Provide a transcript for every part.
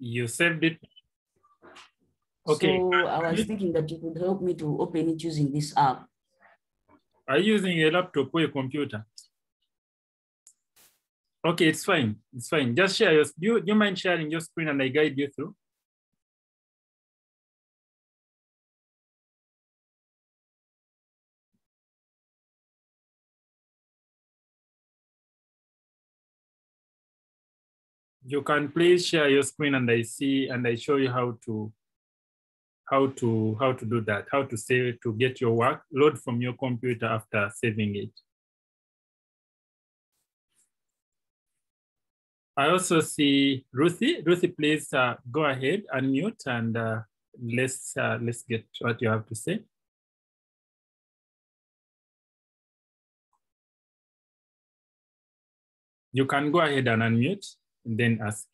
You saved it? Okay. So I was thinking that you could help me to open it using this app. Are you using a laptop or a computer? Okay, it's fine. It's fine. Just share your, do you, do you mind sharing your screen and I guide you through? You can please share your screen and I see and I show you how to how to how to do that, how to save to get your work load from your computer after saving it. I also see Ruthie. Ruthie, please uh, go ahead, unmute, and uh, let's uh, let's get what you have to say. You can go ahead and unmute and then ask.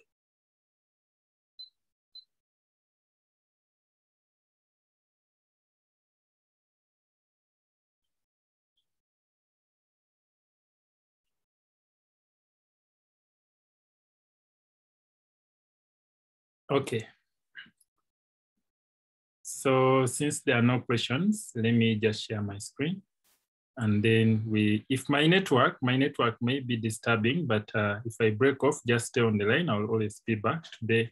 Okay. So since there are no questions, let me just share my screen. And then we, if my network, my network may be disturbing, but uh, if I break off, just stay on the line, I'll always be back. Today,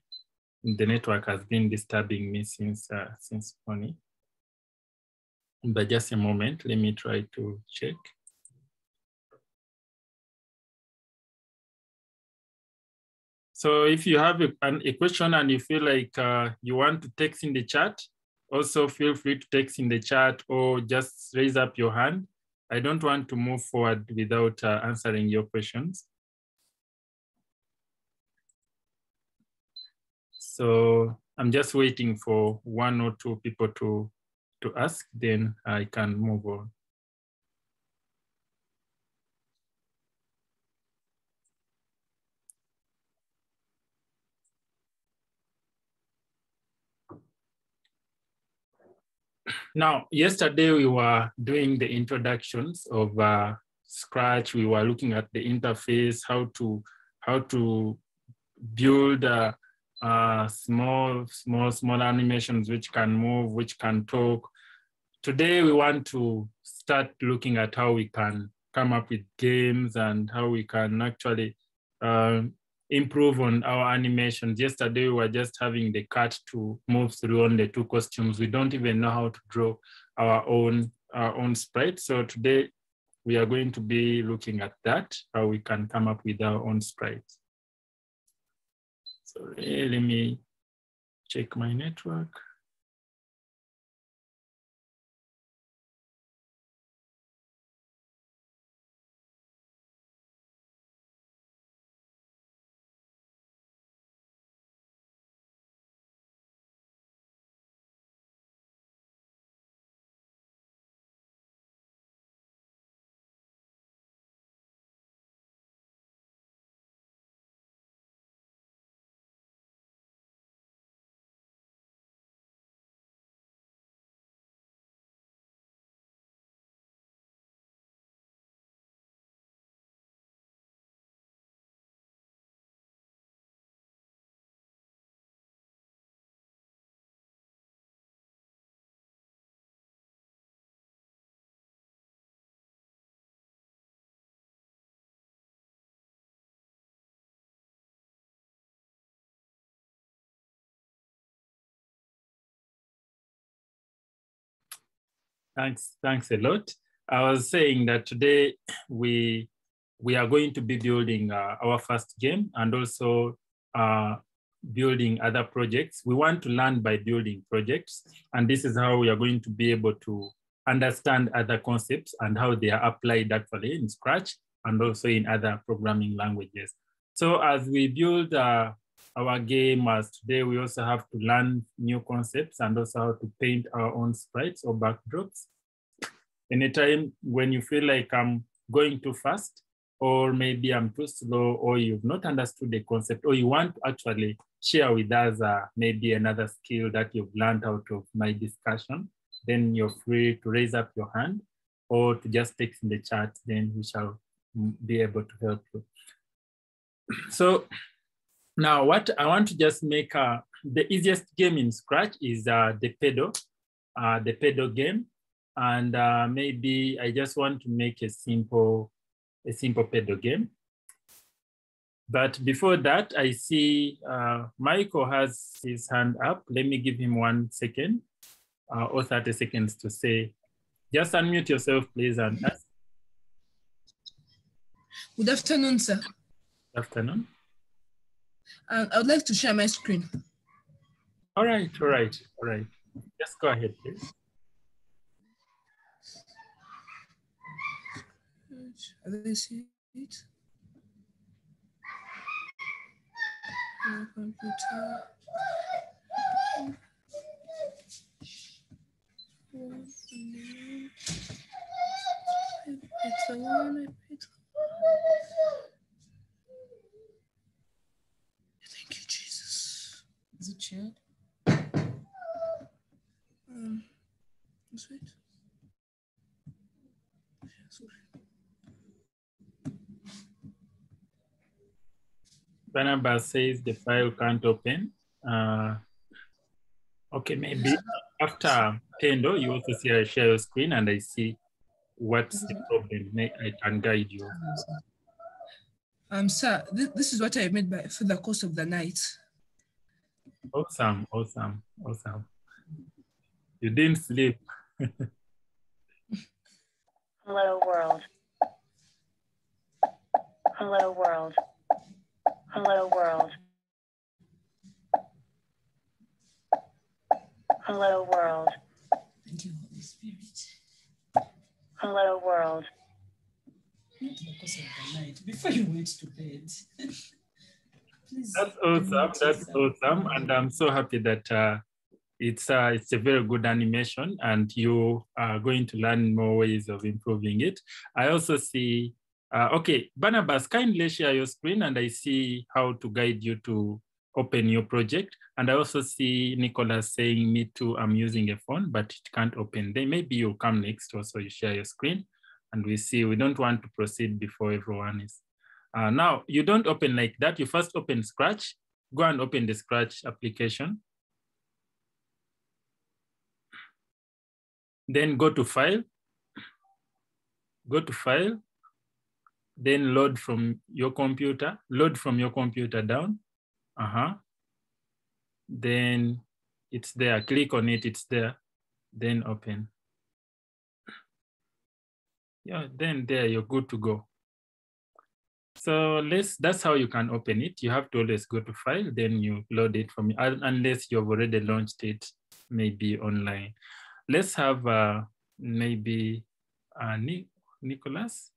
the network has been disturbing me since, uh, since morning. But just a moment, let me try to check. So if you have a, a question and you feel like uh, you want to text in the chat, also feel free to text in the chat or just raise up your hand. I don't want to move forward without uh, answering your questions. So I'm just waiting for one or two people to, to ask, then I can move on. Now, yesterday we were doing the introductions of uh, Scratch. We were looking at the interface, how to how to build uh, uh, small, small, small animations which can move, which can talk. Today we want to start looking at how we can come up with games and how we can actually uh, improve on our animations. Yesterday, we were just having the cat to move through on the two costumes. We don't even know how to draw our own, our own sprite. So today, we are going to be looking at that, how we can come up with our own sprites. So let me check my network. Thanks, thanks a lot. I was saying that today we we are going to be building uh, our first game and also uh, building other projects. We want to learn by building projects, and this is how we are going to be able to understand other concepts and how they are applied actually in Scratch and also in other programming languages. So as we build uh, our game as today, we also have to learn new concepts and also how to paint our own sprites or backdrops. Anytime when you feel like I'm going too fast, or maybe I'm too slow, or you've not understood the concept, or you want to actually share with us uh, maybe another skill that you've learned out of my discussion, then you're free to raise up your hand or to just text in the chat, then we shall be able to help you. So Now, what I want to just make uh, the easiest game in Scratch is uh, the pedal, uh, the pedal game. And uh, maybe I just want to make a simple, a simple pedal game. But before that, I see uh, Michael has his hand up. Let me give him one second uh, or 30 seconds to say, just unmute yourself, please, and ask. Good afternoon, sir. Good afternoon. Uh, I would like to share my screen. All right, all right, all right. Just go ahead, please. Are they see it? My computer. It's a one, it's Thank you, Jesus. Is it shared? Um, let's wait. Sorry. Barnabas says the file can't open. Uh, okay, maybe after Pendo, you also see I share your screen and I see what's the problem. May- I can guide you. Um, sir, this, this is what I made by for the course of the night. Awesome, awesome, awesome. You didn't sleep. Hello world. Hello world. Hello world. Hello world. Thank you, Holy Spirit. Hello world. Not the of the night, before you went to bed. Please. That's awesome. That's awesome, and I'm so happy that uh, it's uh, it's a very good animation, and you are going to learn more ways of improving it. I also see. Uh, okay, Barnabas, kindly share your screen, and I see how to guide you to open your project. And I also see Nicholas saying, "Me too. I'm using a phone, but it can't open." Then maybe you'll come next. Also, you share your screen, and we see. We don't want to proceed before everyone is. Uh, now, you don't open like that. You first open Scratch. Go and open the Scratch application. Then go to File. Go to File. Then load from your computer. Load from your computer down. Uh-huh. Then it's there. Click on it. It's there. Then open. Yeah, then there you're good to go. So let's, that's how you can open it. You have to always go to file, then you load it from, un- unless you've already launched it, maybe online. Let's have uh, maybe uh, Ni- Nicholas.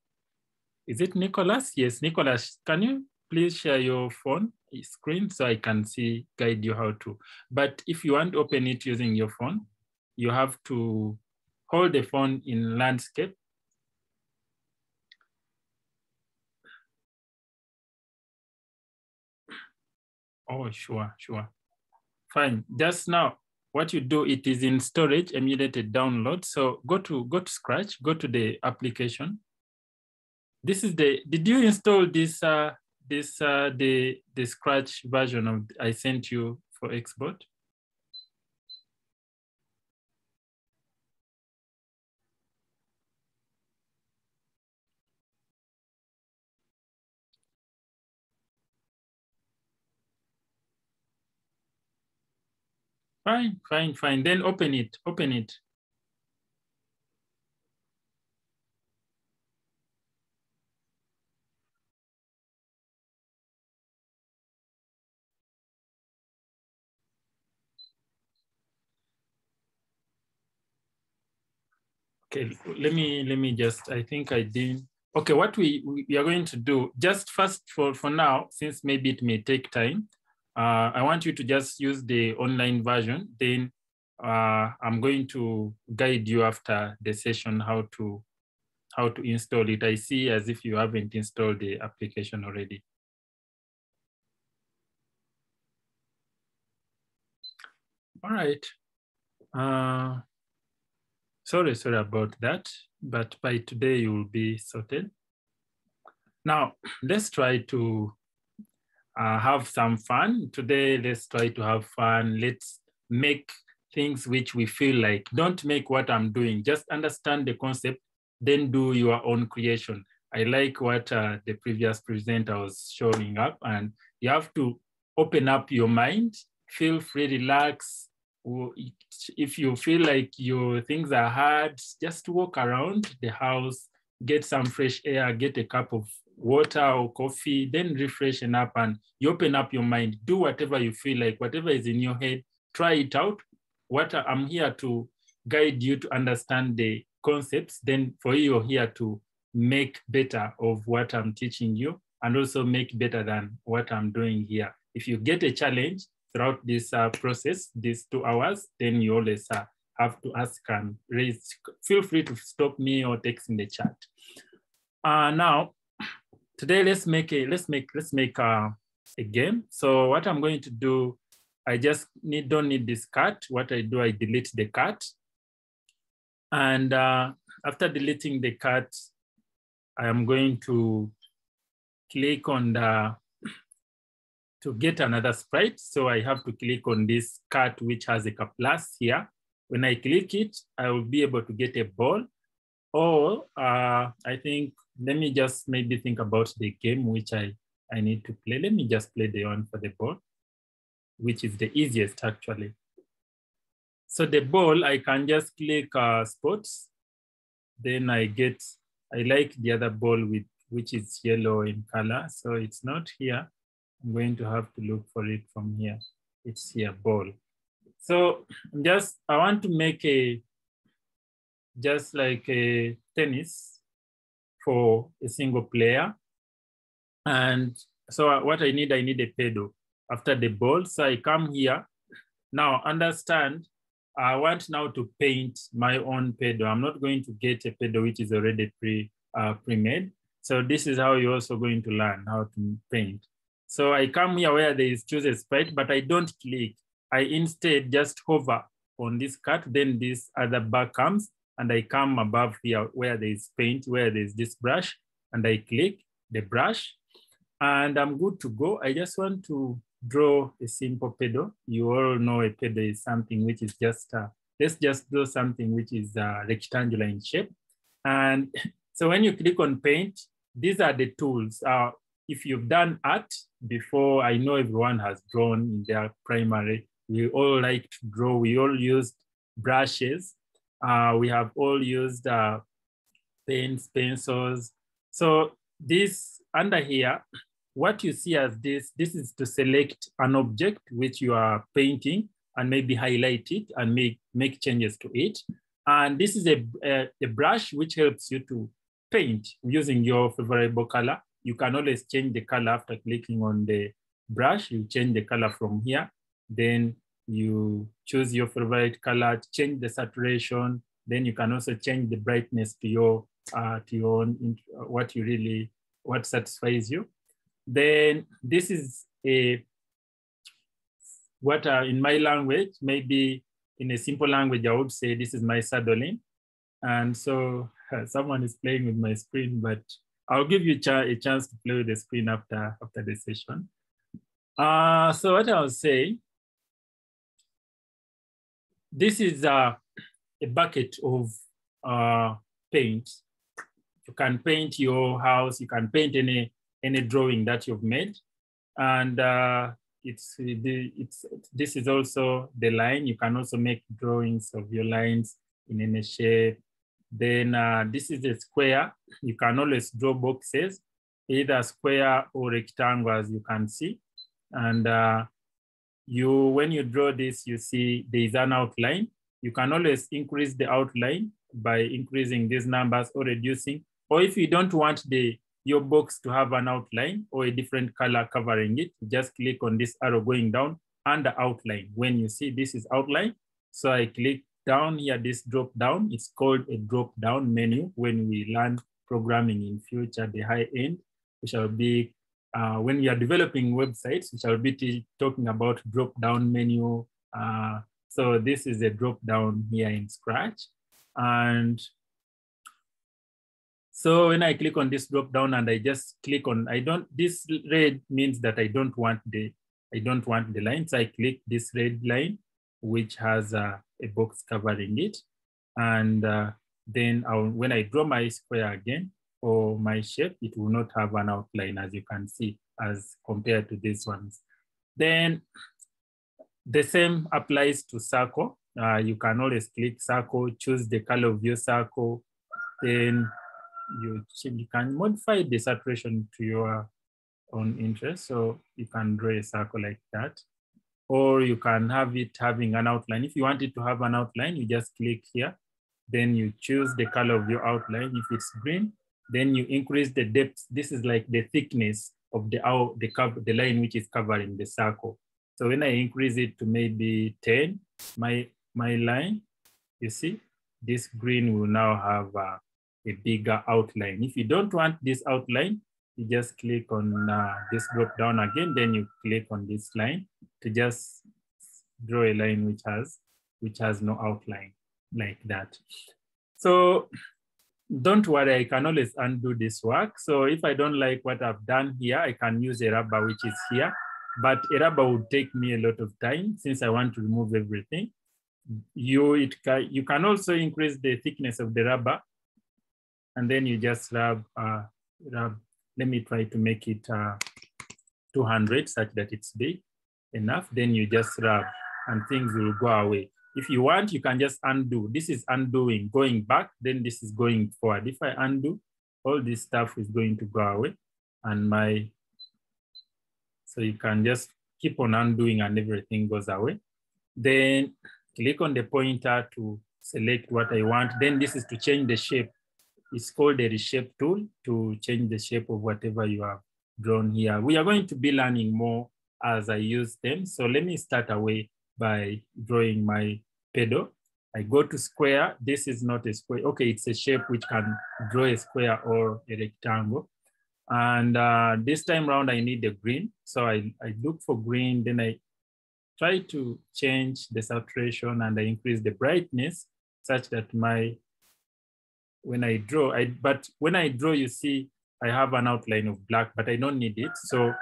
Is it Nicholas? Yes, Nicholas, can you please share your phone screen so I can see, guide you how to. But if you want to open it using your phone, you have to hold the phone in landscape Oh, sure, sure. Fine. Just now, what you do, it is in storage, emulated download. So go to go to Scratch, go to the application. This is the. Did you install this? Uh, this uh, the the Scratch version of I sent you for export. Fine, fine, fine. Then open it. Open it. Okay, let me let me just. I think I did. Okay, what we we are going to do just first for for now, since maybe it may take time. Uh, I want you to just use the online version. Then uh, I'm going to guide you after the session how to how to install it. I see as if you haven't installed the application already. All right. Uh, sorry, sorry about that. But by today you will be sorted. Now let's try to uh, have some fun. Today, let's try to have fun. Let's make things which we feel like. Don't make what I'm doing, just understand the concept, then do your own creation. I like what uh, the previous presenter was showing up, and you have to open up your mind, feel free, relax. If you feel like your things are hard, just walk around the house, get some fresh air, get a cup of water or coffee, then refreshen up and you open up your mind. Do whatever you feel like, whatever is in your head, try it out. What I'm here to guide you to understand the concepts. Then for you, you're here to make better of what I'm teaching you and also make better than what I'm doing here. If you get a challenge throughout this uh, process, these two hours, then you always uh, have to ask and raise, feel free to stop me or text in the chat. Uh, now, today let's make a, let's make, let's make a, a game. So what I'm going to do, I just need, don't need this card. What I do, I delete the card. And uh, after deleting the card, I am going to click on the, to get another sprite. So I have to click on this card, which has a plus here. When I click it, I will be able to get a ball. Or uh, I think, let me just maybe think about the game which I, I need to play. Let me just play the one for the ball, which is the easiest actually. So the ball, I can just click uh, sports. Then I get, I like the other ball with which is yellow in color. So it's not here. I'm going to have to look for it from here. It's here, ball. So just, I want to make a, just like a tennis for a single player. And so what I need, I need a pedal after the ball. So I come here. Now understand, I want now to paint my own pedal. I'm not going to get a pedal which is already pre, uh, pre-made. So this is how you're also going to learn how to paint. So I come here where there is choose a sprite, but I don't click. I instead just hover on this cut, then this other bar comes and I come above here where there is paint, where there's this brush, and I click the brush and I'm good to go. I just want to draw a simple pedal. You all know a pedal is something which is just, uh, let's just do something which is uh, rectangular in shape. And so when you click on paint, these are the tools. Uh, if you've done art before, I know everyone has drawn in their primary. We all like to draw. We all used brushes. Uh, we have all used uh, pens, pencils. So this under here, what you see as this, this is to select an object which you are painting and maybe highlight it and make, make changes to it. And this is a, a, a brush which helps you to paint using your favorable color. You can always change the color after clicking on the brush. You change the color from here. Then you choose your favorite color, change the saturation. Then you can also change the brightness to your uh, to your own, what you really what satisfies you. Then this is a what uh, in my language, maybe in a simple language, I would say this is my saddling. And so someone is playing with my screen, but I'll give you ch a chance to play with the screen after, after the session. Uh, so what I'll say, this is uh, a bucket of uh, paint. You can paint your house, you can paint any, any drawing that you've made. And uh, it's, it's, this is also the line. You can also make drawings of your lines in any shape. Then uh, this is a square. You can always draw boxes, either square or rectangle as you can see. And uh, you, when you draw this, you see there is an outline. You can always increase the outline by increasing these numbers or reducing. Or if you don't want the your box to have an outline or a different color covering it, just click on this arrow going down under outline. When you see this is outline, so I click down here, this drop down, it's called a drop down menu. When we learn programming in future, the high end, we shall be, uh, when we are developing websites, we shall be talking about drop down menu. Uh, so this is a drop down here in Scratch. And So when I click on this drop down and I just click on, I don't, this red means that I don't want the, I don't want the line. So I click this red line, which has a, a box covering it. And uh, then I'll, when I draw my square again or my shape, it will not have an outline as you can see as compared to these ones. Then the same applies to circle. Uh, you can always click circle, choose the color of your circle, then you, you can modify the saturation to your own interest. So you can draw a circle like that, or you can have it having an outline. If you want it to have an outline, you just click here, then you choose the color of your outline. If it's green, then you increase the depth. This is like the thickness of the, the, cover, the line which is covering the circle. So when I increase it to maybe 10, my, my line, you see, this green will now have uh, a bigger outline. If you don't want this outline, you just click on uh, this drop down again, then you click on this line to just draw a line which has, which has no outline like that. So don't worry, I can always undo this work. So if I don't like what I've done here, I can use a rubber which is here, but a rubber would take me a lot of time since I want to remove everything. You, it can, you can also increase the thickness of the rubber and then you just rub, uh, rub. let me try to make it uh, 200 such that it's big enough. Then you just rub and things will go away. If you want, you can just undo. This is undoing, going back, then this is going forward. If I undo, all this stuff is going to go away and my, so you can just keep on undoing and everything goes away. Then click on the pointer to select what I want. Then this is to change the shape. It's called the reshape tool to change the shape of whatever you have drawn here. We are going to be learning more as I use them. So let me start away by drawing my pedal. I go to square. This is not a square. Okay, it's a shape which can draw a square or a rectangle. And uh, this time around, I need the green. So I, I look for green, then I try to change the saturation and I increase the brightness such that my, when I draw, I, but when I draw, you see, I have an outline of black, but I don't need it. So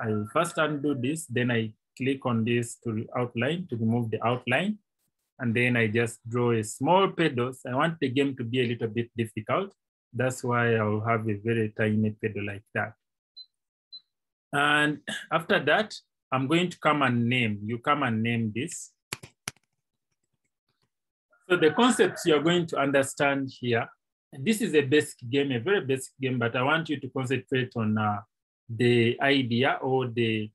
I first undo this, then I click on this to outline, to remove the outline. And then I just draw a small pedals. I want the game to be a little bit difficult. That's why I'll have a very tiny pedal like that. And after that, I'm going to come and name. You come and name this. So the concepts you're going to understand here, this is a basic game, a very basic game, but I want you to concentrate on uh, the idea or the,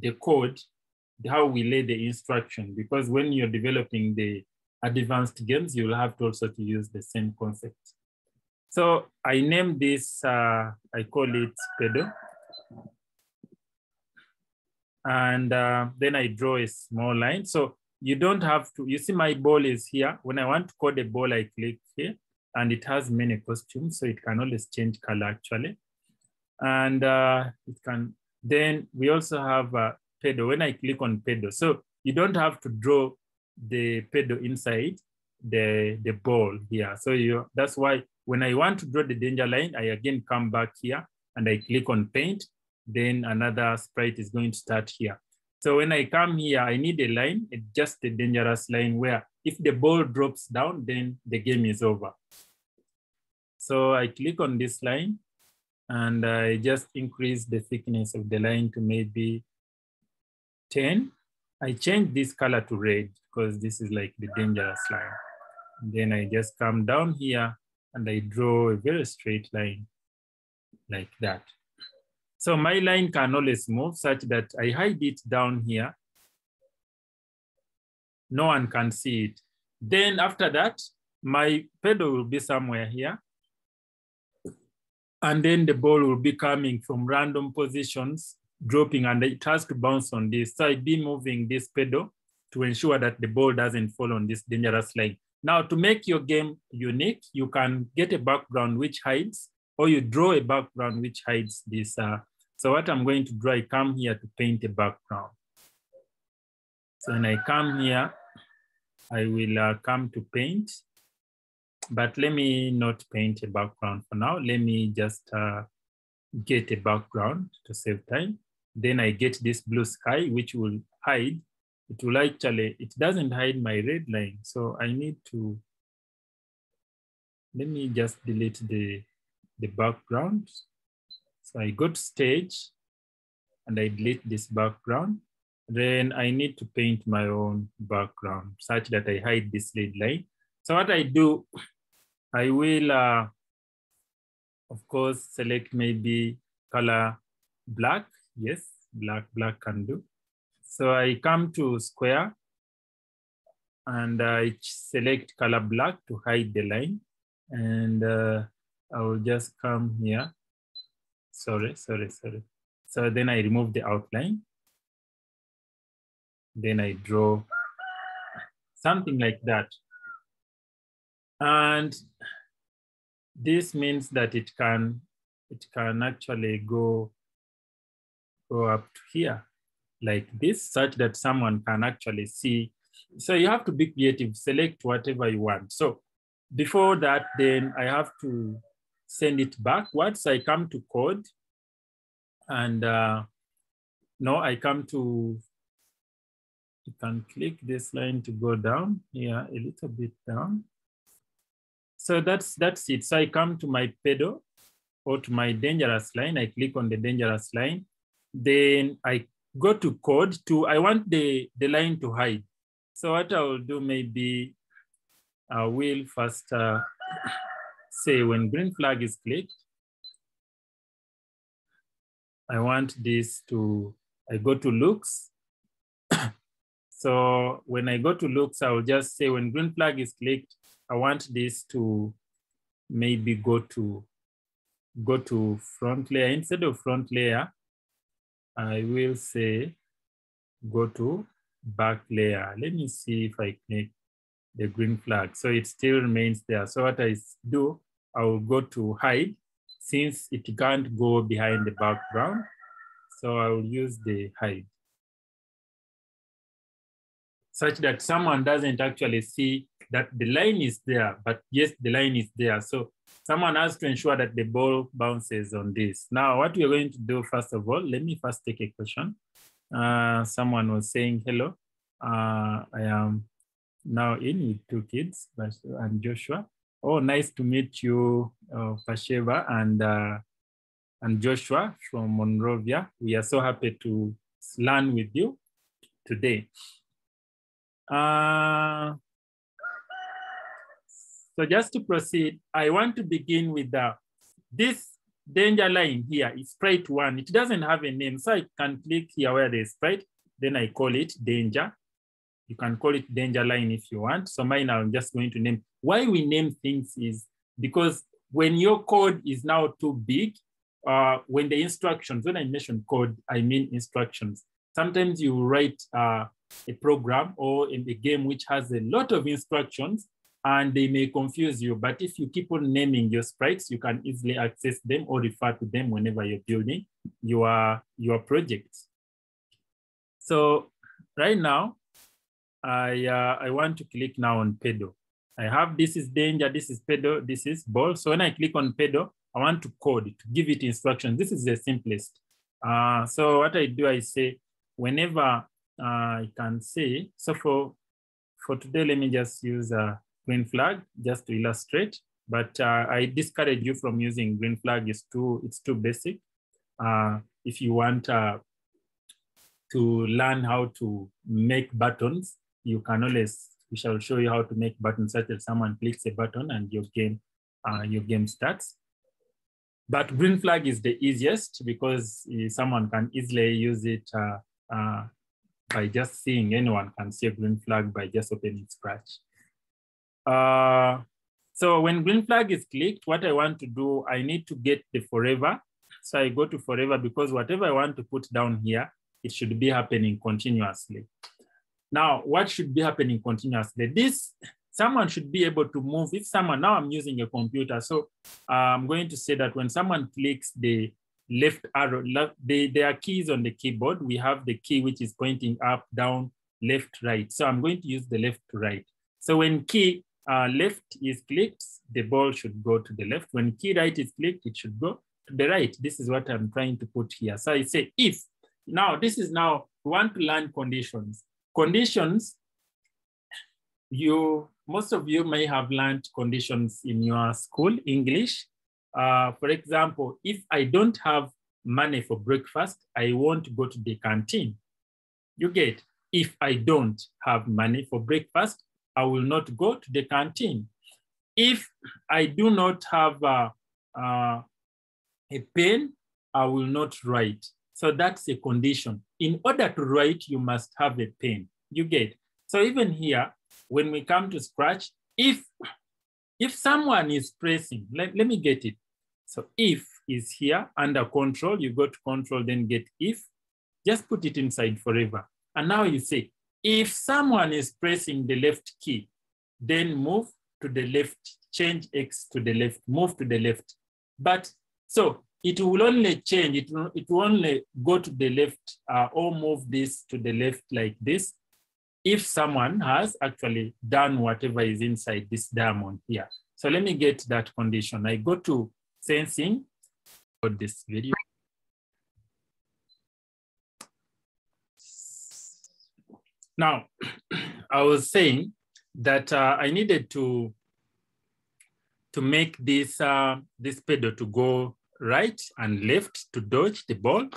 the code, how we lay the instruction, because when you're developing the advanced games, you'll have to also to use the same concept. So I name this, uh, I call it pedal. And uh, then I draw a small line. So you don't have to, you see my ball is here. When I want to code a ball, I click here and it has many costumes. So it can always change color actually. And uh, it can, then we also have a pedal. When I click on pedo, so you don't have to draw the pedo inside the, the ball here. So you, that's why when I want to draw the danger line, I again come back here and I click on paint, then another sprite is going to start here. So when I come here, I need a line, just a dangerous line where if the ball drops down, then the game is over. So I click on this line and I just increase the thickness of the line to maybe 10. I change this color to red because this is like the dangerous line. And then I just come down here and I draw a very straight line like that. So my line can always move such that I hide it down here. No one can see it. Then after that, my pedal will be somewhere here. And then the ball will be coming from random positions, dropping, and it has to bounce on this. So I'd be moving this pedal to ensure that the ball doesn't fall on this dangerous line. Now, to make your game unique, you can get a background which hides, or you draw a background which hides this. Uh, so what I'm going to draw, I come here to paint a background. So when I come here, I will uh, come to paint. but let me not paint a background for now. Let me just uh, get a background to save time. Then I get this blue sky, which will hide. It will actually, it doesn't hide my red line. So I need to, let me just delete the, the background. So I go to stage and I delete this background. Then I need to paint my own background such that I hide this red line. So what I do, I will, uh, of course, select maybe color black. Yes, black, black can do. So I come to square and I select color black to hide the line. And uh, I will just come here. Sorry, sorry, sorry. So then I remove the outline. Then I draw something like that. And this means that it can it can actually go go up to here like this such that someone can actually see so you have to be creative select whatever you want so before that then i have to send it back once i come to code and uh no i come to you can click this line to go down here a little bit down so that's that's it. So I come to my pedo or to my dangerous line. I click on the dangerous line. Then I go to code to, I want the, the line to hide. So what I will do maybe I will first uh, say when green flag is clicked, I want this to, I go to looks. so when I go to looks, I will just say when green flag is clicked, I want this to maybe go to go to front layer. Instead of front layer, I will say go to back layer. Let me see if I click the green flag. So it still remains there. So what I do, I will go to hide since it can't go behind the background. So I will use the hide such that someone doesn't actually see that the line is there, but yes, the line is there. So someone has to ensure that the ball bounces on this. Now, what we're going to do, first of all, let me first take a question. Uh, someone was saying, hello, uh, I am now in with two kids, and Joshua. Oh, nice to meet you, uh, and, uh, and Joshua from Monrovia. We are so happy to learn with you today. Uh, so just to proceed, I want to begin with the, this danger line here is sprite one. It doesn't have a name, so I can click here where there's sprite, then I call it danger. You can call it danger line if you want. So mine, I'm just going to name. Why we name things is because when your code is now too big, uh, when the instructions, when I mention code, I mean instructions. Sometimes you write uh, a program or in a game which has a lot of instructions and they may confuse you. But if you keep on naming your sprites, you can easily access them or refer to them whenever you're building your, your project. So right now, I, uh, I want to click now on pedo. I have this is danger, this is pedo, this is ball. So when I click on pedo, I want to code to give it instructions. This is the simplest. Uh, so what I do, I say, whenever uh, I can say, so for, for today, let me just use a green flag just to illustrate, but uh, I discourage you from using green flag, it's too, it's too basic. Uh, if you want uh, to learn how to make buttons, you can always, we shall show you how to make buttons such that someone clicks a button and your game, uh, your game starts. But green flag is the easiest because uh, someone can easily use it uh, uh, by just seeing, anyone can see a green flag by just opening Scratch. Uh, so when green flag is clicked, what I want to do, I need to get the forever. So I go to forever because whatever I want to put down here, it should be happening continuously. Now, what should be happening continuously? This, someone should be able to move. If someone, now I'm using a computer, so uh, I'm going to say that when someone clicks the left arrow, left, they, there are keys on the keyboard. We have the key which is pointing up, down, left, right. So I'm going to use the left to right. So when key, uh, left is clicked, the ball should go to the left. When key right is clicked, it should go to the right. This is what I'm trying to put here. So I say if, now this is now, we want to learn conditions. Conditions, you, most of you may have learned conditions in your school, English. Uh, for example, if I don't have money for breakfast, I won't go to the canteen. You get, if I don't have money for breakfast, I will not go to the canteen. If I do not have uh, uh, a pen, I will not write. So that's a condition. In order to write, you must have a pen. You get. So even here, when we come to scratch, if if someone is pressing, let, let me get it. So if is here under control, you go to control, then get if, just put it inside forever. And now you say, if someone is pressing the left key, then move to the left, change X to the left, move to the left. But so it will only change, it will, it will only go to the left uh, or move this to the left like this if someone has actually done whatever is inside this diamond here. So let me get that condition. I go to sensing for this video. Now, I was saying that uh, I needed to, to make this, uh, this pedal to go right and left to dodge the ball.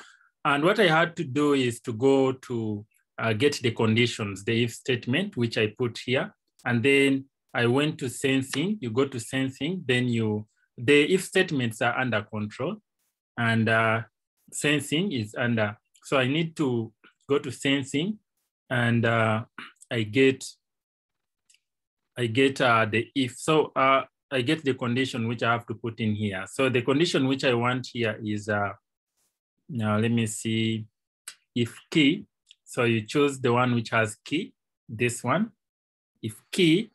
And what I had to do is to go to uh, get the conditions, the if statement, which I put here. And then I went to sensing, you go to sensing, then you, the if statements are under control and uh, sensing is under, so I need to go to sensing and uh, I get, I get uh, the if. So uh, I get the condition which I have to put in here. So the condition which I want here is, uh, now let me see, if key, so you choose the one which has key, this one. If key,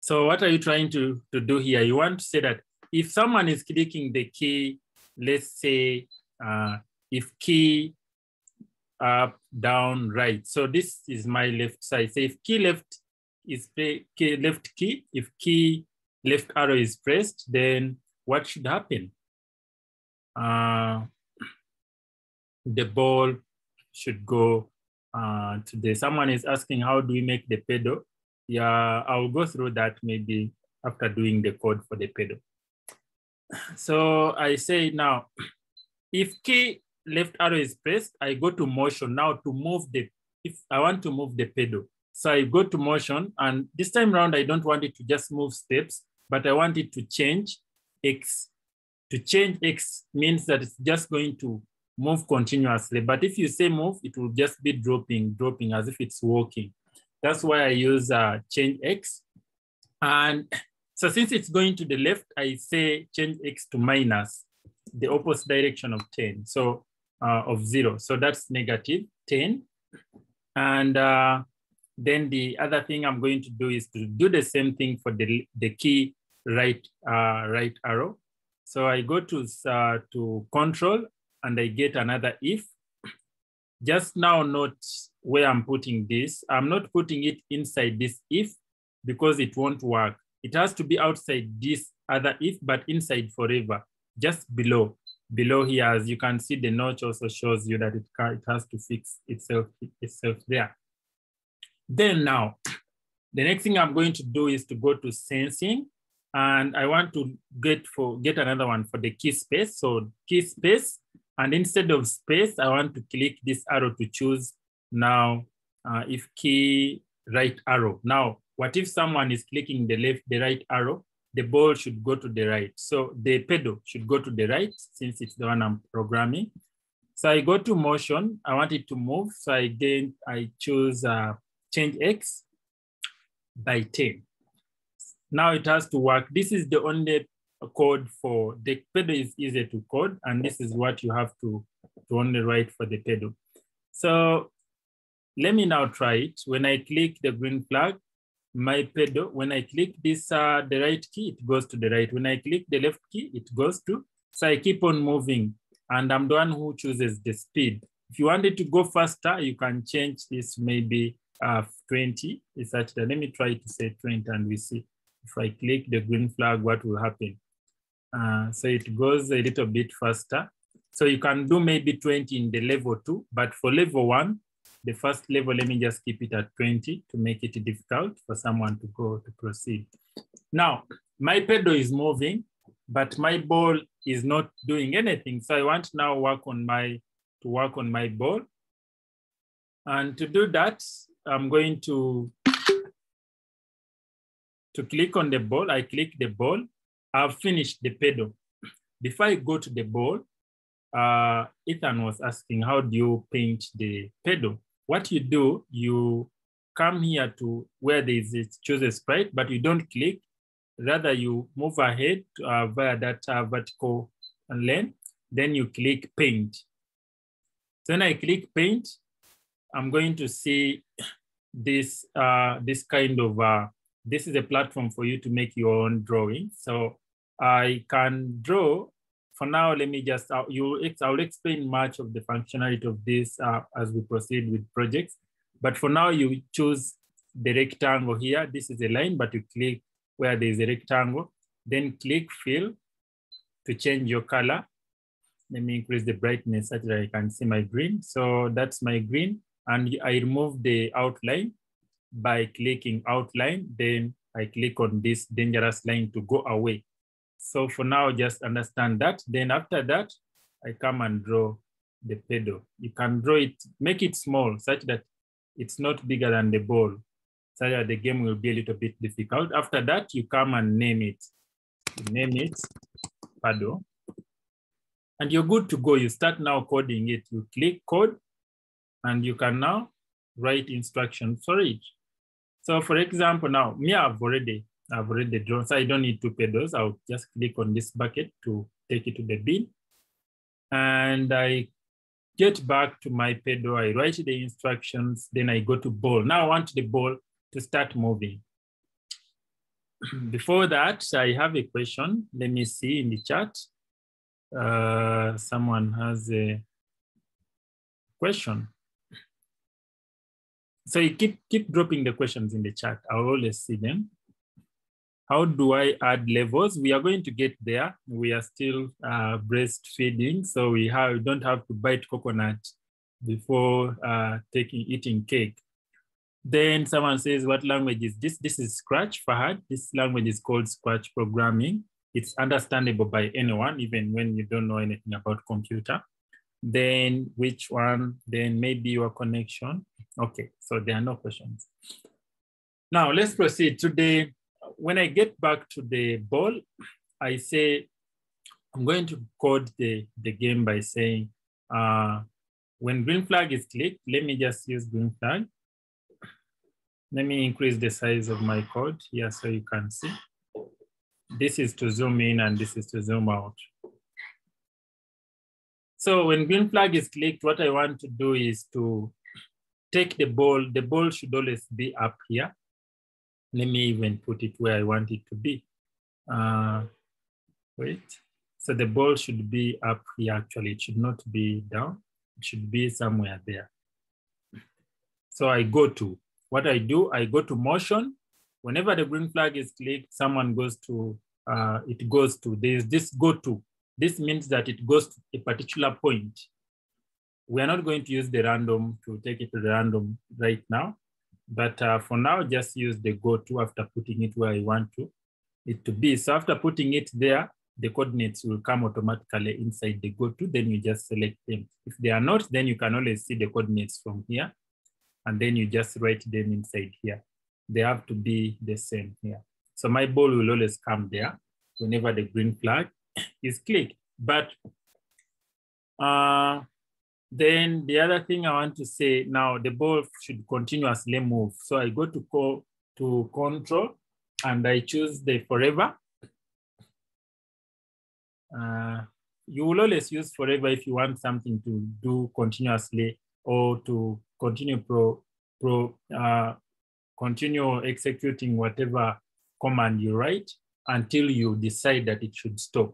so what are you trying to, to do here? You want to say that if someone is clicking the key, let's say uh, if key up, down, right. So this is my left side. So if key left is key left key, if key left arrow is pressed, then what should happen? Uh, the ball should go uh, today. Someone is asking, how do we make the pedal? Yeah, I'll go through that maybe after doing the code for the pedal. So I say now, if key left arrow is pressed, I go to motion now to move the, if I want to move the pedal. So I go to motion and this time around, I don't want it to just move steps, but I want it to change X. To change X means that it's just going to move continuously. But if you say move, it will just be dropping, dropping as if it's walking. That's why I use uh, change X. And so since it's going to the left, I say change X to minus the opposite direction of 10, so uh, of zero. So that's negative 10. And uh, then the other thing I'm going to do is to do the same thing for the, the key right, uh, right arrow. So I go to, uh, to control and I get another if. Just now note where I'm putting this. I'm not putting it inside this if because it won't work. It has to be outside this other if, but inside forever, just below. Below here, as you can see, the notch also shows you that it, it has to fix itself, itself there. Then now, the next thing I'm going to do is to go to sensing and I want to get for get another one for the key space. So key space, and instead of space, I want to click this arrow to choose now uh, if key right arrow. Now, what if someone is clicking the left, the right arrow? The ball should go to the right. So the pedal should go to the right since it's the one I'm programming. So I go to motion. I want it to move. So again, I choose uh, change X by 10. Now it has to work. This is the only code for the pedal is easy to code, and this is what you have to, to only write for the pedal. So let me now try it. When I click the green flag, my pedal, when I click this, uh, the right key, it goes to the right. When I click the left key, it goes to, so I keep on moving and I'm the one who chooses the speed. If you wanted to go faster, you can change this maybe uh, 20 is such that let me try to say 20 and we see if I click the green flag, what will happen? Uh, so it goes a little bit faster. So you can do maybe 20 in the level two, but for level one, the first level, let me just keep it at 20 to make it difficult for someone to go to proceed. Now, my pedal is moving, but my ball is not doing anything. So I want now work on my, to work on my ball. And to do that, I'm going to, to click on the ball. I click the ball. I've finished the pedal. Before I go to the ball, uh, Ethan was asking, how do you paint the pedal? What you do, you come here to where there is choose a sprite, but you don't click. Rather, you move ahead uh, via that uh, vertical lane. Then you click paint. So when I click paint, I'm going to see this, uh, this kind of, uh, this is a platform for you to make your own drawing. So I can draw, for now, let me just, uh, you, I'll explain much of the functionality of this uh, as we proceed with projects. But for now, you choose the rectangle here. This is a line, but you click where there's a rectangle, then click fill to change your color. Let me increase the brightness so that I can see my green. So that's my green. And I remove the outline by clicking outline. Then I click on this dangerous line to go away. So for now, just understand that. Then after that, I come and draw the pedal. You can draw it, make it small such that it's not bigger than the ball, so that the game will be a little bit difficult. After that, you come and name it. You name it paddle. And you're good to go. You start now coding it. You click code, and you can now write instructions for it. So for example, now me, I've already, I've already drawn, so I don't need to pay those. I'll just click on this bucket to take it to the bin. And I get back to my pedal, I write the instructions, then I go to ball. Now I want the ball to start moving. Before that, I have a question. Let me see in the chat. Uh, someone has a question. So you keep, keep dropping the questions in the chat. I'll always see them. How do I add levels? We are going to get there. We are still uh, breastfeeding, so we have don't have to bite coconut before uh, taking eating cake. Then someone says, what language is this? This is Scratch, Fahad. This language is called Scratch programming. It's understandable by anyone, even when you don't know anything about computer. Then which one? Then maybe your connection. Okay, so there are no questions. Now let's proceed. Today, when I get back to the ball, I say, I'm going to code the, the game by saying, uh, when green flag is clicked, let me just use green flag. Let me increase the size of my code here so you can see. This is to zoom in and this is to zoom out. So when green flag is clicked, what I want to do is to take the ball. The ball should always be up here. Let me even put it where I want it to be. Uh, wait, so the ball should be up here actually. It should not be down. It should be somewhere there. So I go to, what I do, I go to motion. Whenever the green flag is clicked, someone goes to, uh, it goes to, there's this go to. This means that it goes to a particular point. We are not going to use the random to take it to the random right now. But uh, for now, just use the go to after putting it where you want to it to be. So after putting it there, the coordinates will come automatically inside the go to, then you just select them. If they are not, then you can always see the coordinates from here, and then you just write them inside here. They have to be the same here. So my ball will always come there whenever the green flag is clicked. But uh, then the other thing I want to say now, the ball should continuously move. So I go to call to control and I choose the forever. Uh, you will always use forever if you want something to do continuously or to continue pro, pro uh, continue executing whatever command you write until you decide that it should stop.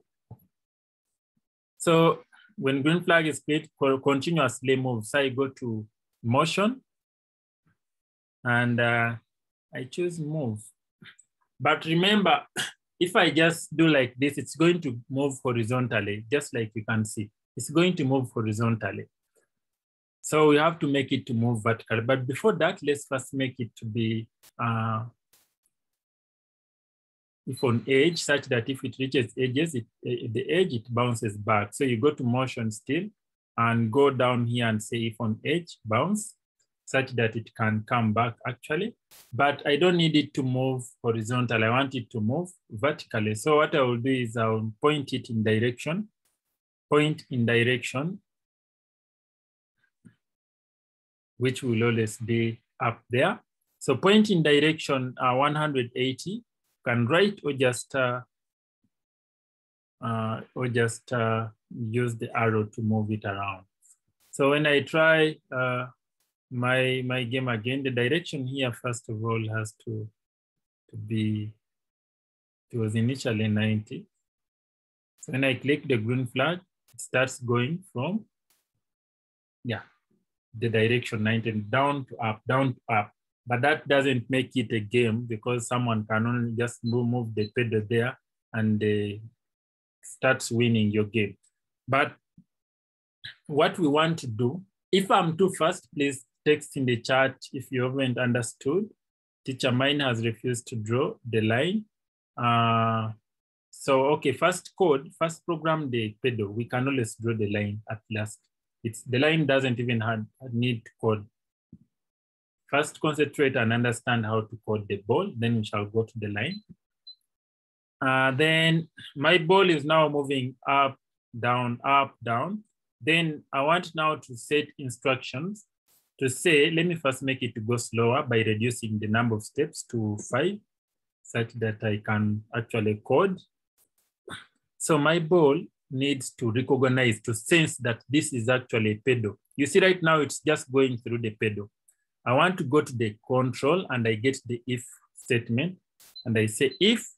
So when green flag is clicked, continuously move. So I go to motion. and uh, I choose move. But remember, if I just do like this, it's going to move horizontally, just like you can see. It's going to move horizontally. So we have to make it to move vertically. But before that, let's first make it to be uh, if on edge, such that if it reaches edges, it, the edge, it bounces back. So you go to motion still and go down here and say if on edge, bounce, such that it can come back actually. But I don't need it to move horizontal. I want it to move vertically. So what I will do is I'll point it in direction, point in direction, which will always be up there. So point in direction uh, 180, can write or just uh, uh, or just uh, use the arrow to move it around. So when I try uh, my my game again, the direction here first of all has to to be. It was initially 90. So when I click the green flag, it starts going from yeah the direction 90 down to up, down to up. But that doesn't make it a game because someone can only just move, the pedal there and they starts winning your game. But what we want to do, if I'm too fast, please text in the chat if you haven't understood. Teacher mine has refused to draw the line. Uh, so, okay, first code, first program the pedal. We can always draw the line at last. It's the line doesn't even have, need code. First concentrate and understand how to code the ball, then we shall go to the line. Uh, then my ball is now moving up, down, up, down. Then I want now to set instructions to say, let me first make it go slower by reducing the number of steps to five, such that I can actually code. So my ball needs to recognize, to sense that this is actually a pedal. You see right now, it's just going through the pedal. I want to go to the control and I get the if statement. And I say if,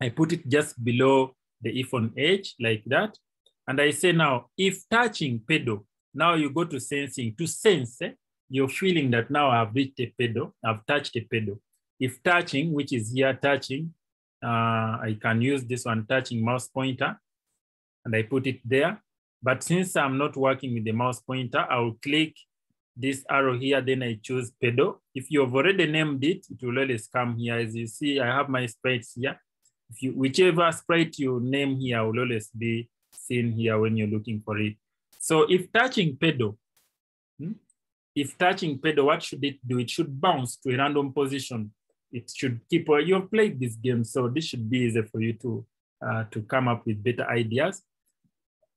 I put it just below the if on edge like that. And I say now, if touching pedal, now you go to sensing to sense, eh, you're feeling that now I've reached a pedal, I've touched a pedal. If touching, which is here touching, uh, I can use this one touching mouse pointer and I put it there. But since I'm not working with the mouse pointer, I'll click this arrow here, then I choose pedal. If you've already named it, it will always come here. As you see, I have my sprites here. If you, whichever sprite you name here will always be seen here when you're looking for it. So if touching pedal, hmm, if touching pedal, what should it do? It should bounce to a random position. It should keep, well, you've played this game, so this should be easy for you to, uh, to come up with better ideas.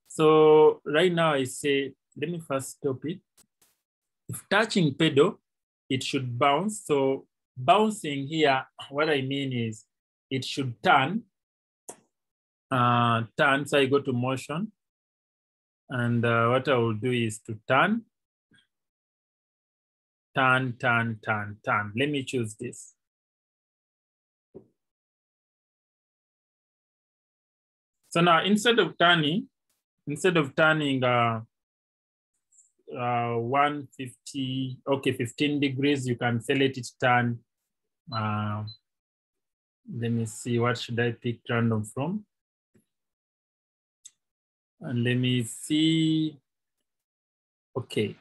So right now I say, let me first stop it. Touching pedal, it should bounce. So bouncing here, what I mean is it should turn, uh, turn. So I go to motion. And uh, what I will do is to turn, turn, turn, turn, turn. Let me choose this. So now instead of turning, instead of turning uh, uh, 150, okay, 15 degrees, you can select it turn. Uh, let me see, what should I pick random from? And let me see, okay.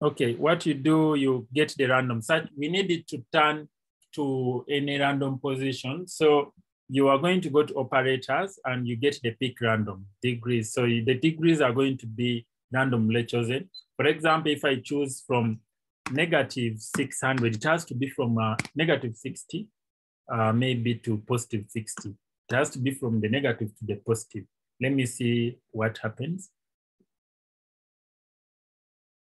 Okay, what you do, you get the random. So we need it to turn to any random position. So you are going to go to operators and you get the pick random degrees. So the degrees are going to be randomly chosen. For example, if I choose from negative 600, it has to be from uh, negative 60, uh, maybe to positive 60. It has to be from the negative to the positive. Let me see what happens.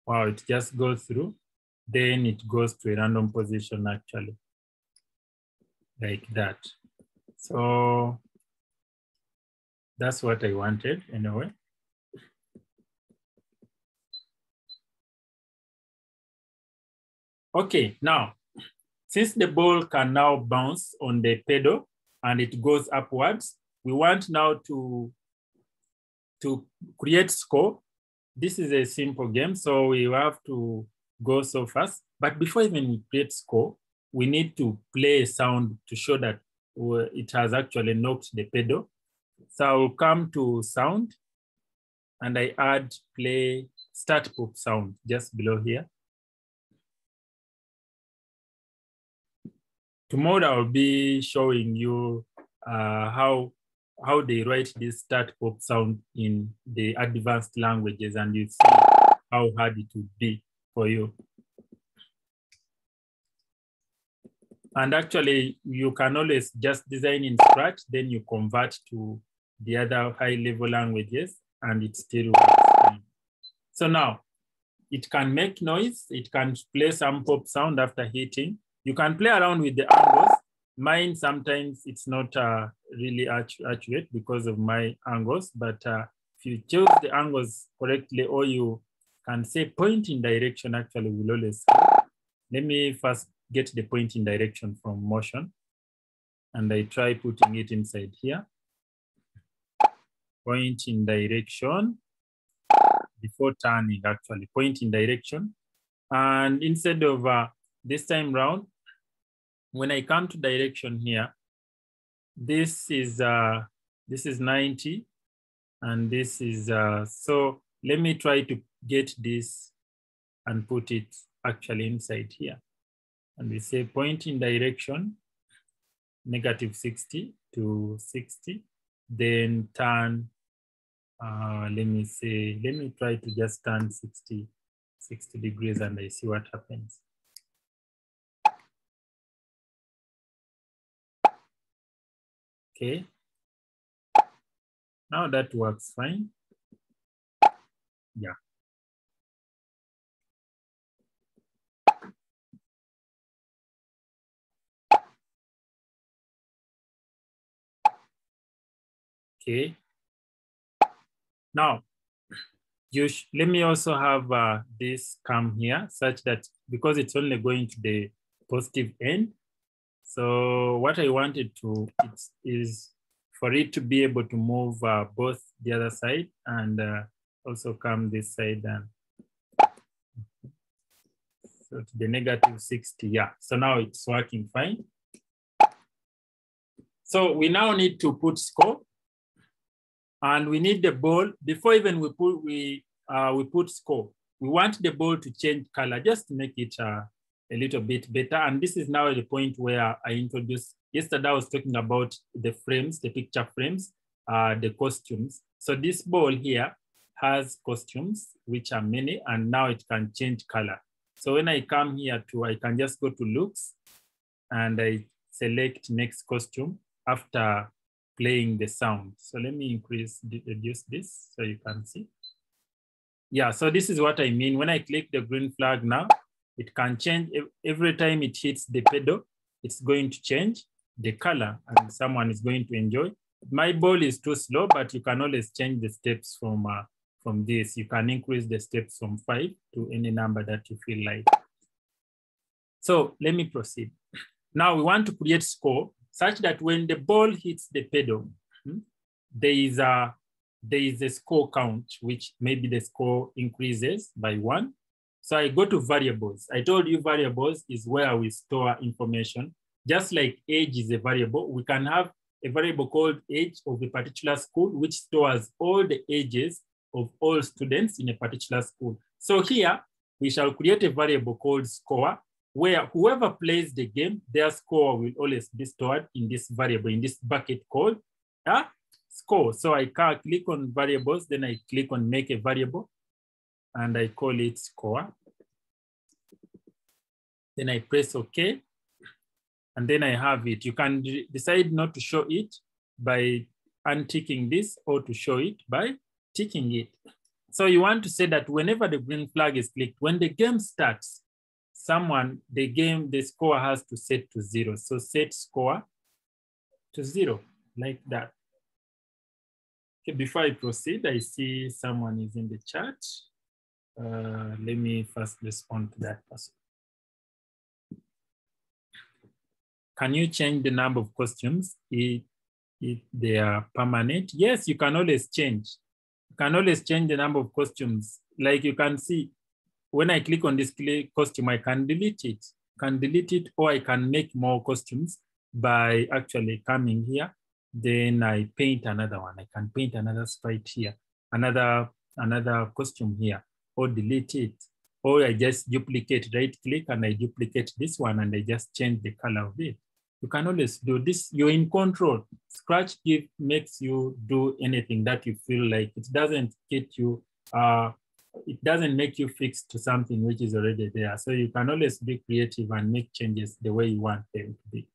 Wow, it just goes through. Then it goes to a random position actually, like that. So that's what I wanted anyway. Okay, now, since the ball can now bounce on the pedal and it goes upwards, we want now to, to create score. this is a simple game, so we have to go so fast. But before even we create score, we need to play a sound to show that it has actually knocked the pedal. So I'll come to sound and I add play start pop sound just below here. Tomorrow I'll be showing you uh, how how they write this start pop sound in the advanced languages and you see how hard it would be for you. And actually, you can always just design in Scratch, then you convert to the other high level languages and it still works. So now, it can make noise, it can play some pop sound after hitting. You can play around with the angles. Mine, sometimes it's not uh, really accurate because of my angles, but uh, if you choose the angles correctly or you can say pointing direction actually will always. Let me first get the pointing direction from motion. And I try putting it inside here. Point in direction before turning actually, pointing direction. And instead of uh, this time round, when I come to direction here, this is uh, this is 90 and this is, uh, so let me try to get this and put it actually inside here and we say point in direction, negative 60 to 60, then turn, uh, let me say, let me try to just turn 60, 60 degrees and I see what happens. Okay. Now that works fine. Yeah. Okay. Now, you let me also have uh, this come here such that because it's only going to the positive end. So what I wanted to is for it to be able to move uh, both the other side and uh, also come this side and so to the negative 60, yeah. So now it's working fine. So we now need to put score and we need the ball before even we put we uh, we put score. We want the ball to change color just to make it uh, a little bit better. And this is now the point where I introduced. Yesterday I was talking about the frames, the picture frames, uh, the costumes. So this ball here has costumes, which are many, and now it can change color. So when I come here to, I can just go to looks and I select next costume after playing the sound. So let me increase, reduce this so you can see. Yeah, so this is what I mean. When I click the green flag now, it can change every time it hits the pedal, it's going to change the color and someone is going to enjoy. My ball is too slow, but you can always change the steps from, uh, from this. You can increase the steps from five to any number that you feel like. So let me proceed. Now we want to create score such that when the ball hits the pedal, hmm, there is a there is a score count, which maybe the score increases by one. So I go to variables. I told you variables is where we store information. Just like age is a variable, we can have a variable called age of a particular school, which stores all the ages of all students in a particular school. So here, we shall create a variable called score, where whoever plays the game, their score will always be stored in this variable, in this bucket called uh, score. So I can click on variables, then I click on make a variable, and I call it score. Then I press OK, and then I have it. You can decide not to show it by unticking this or to show it by ticking it. So you want to say that whenever the green flag is clicked, when the game starts, someone, the game, the score has to set to zero. So set score to zero, like that. Okay, before I proceed, I see someone is in the chat. Uh, let me first respond to that person. Can you change the number of costumes if, if they are permanent? Yes, you can always change. You can always change the number of costumes. Like you can see, when I click on this costume, I can delete it, can delete it, or I can make more costumes by actually coming here. Then I paint another one. I can paint another sprite here, another, another costume here, or delete it. Or I just duplicate, right click, and I duplicate this one, and I just change the color of it. You can always do this. You're in control. Scratch give makes you do anything that you feel like. It doesn't get you, uh, it doesn't make you fix to something which is already there. So you can always be creative and make changes the way you want them to be.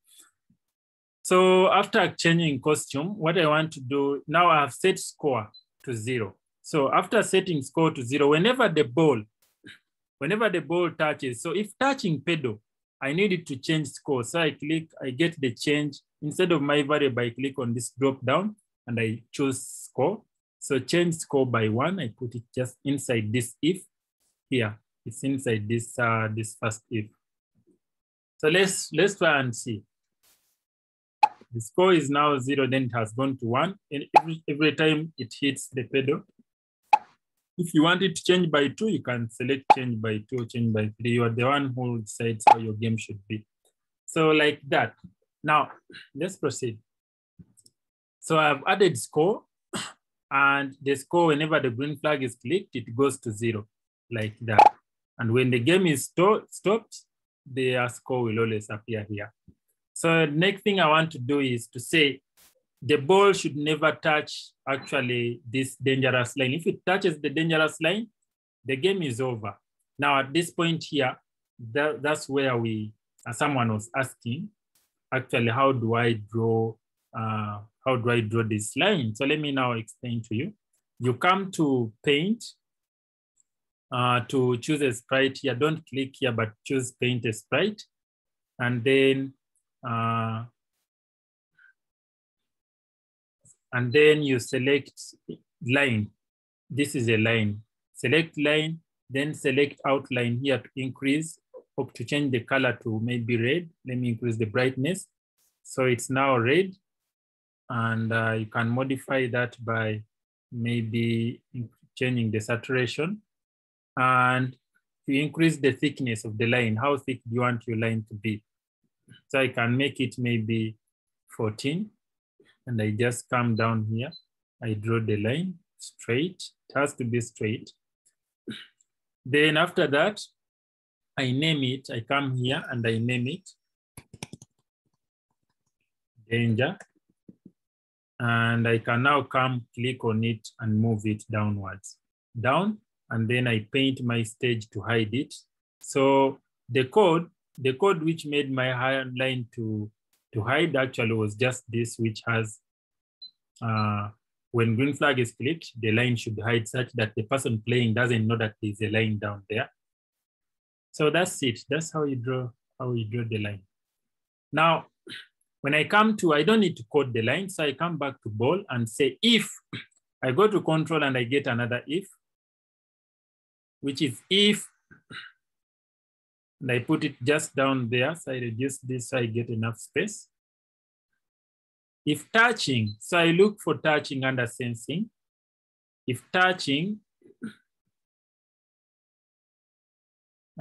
So after changing costume, what I want to do, now I have set score to zero. So after setting score to zero, whenever the ball, whenever the ball touches, so if touching pedal, I needed to change score. So I click, I get the change. Instead of my variable, I click on this drop down and I choose score. So change score by one, I put it just inside this if here. It's inside this, uh, this first if. So let's, let's try and see. The score is now zero, then it has gone to one. And every, every time it hits the pedal, if you want it to change by two, you can select change by two, change by three. You are the one who decides how your game should be. So like that. Now, let's proceed. So I've added score and the score, whenever the green flag is clicked, it goes to zero, like that. And when the game is sto stopped, the score will always appear here. So next thing I want to do is to say, the ball should never touch actually this dangerous line. If it touches the dangerous line, the game is over. Now at this point here, that, that's where we, someone was asking, actually, how do I draw, uh, how do I draw this line? So let me now explain to you. You come to paint, uh, to choose a sprite here. Don't click here, but choose paint a sprite. And then uh, and then you select line. This is a line. Select line, then select outline here to increase, hope to change the color to maybe red. Let me increase the brightness. So it's now red. And uh, you can modify that by maybe changing the saturation. And to increase the thickness of the line, how thick do you want your line to be? So I can make it maybe 14 and I just come down here. I draw the line straight, it has to be straight. Then after that, I name it, I come here and I name it danger. And I can now come click on it and move it downwards, down, and then I paint my stage to hide it. So the code, the code which made my line to to hide actually was just this, which has, uh, when green flag is clicked, the line should hide such that the person playing doesn't know that there's a line down there. So that's it. That's how you draw, how you draw the line. Now, when I come to, I don't need to code the line. So I come back to ball and say, if I go to control and I get another if, which is if and I put it just down there. So I reduce this so I get enough space. If touching, so I look for touching under sensing. If touching,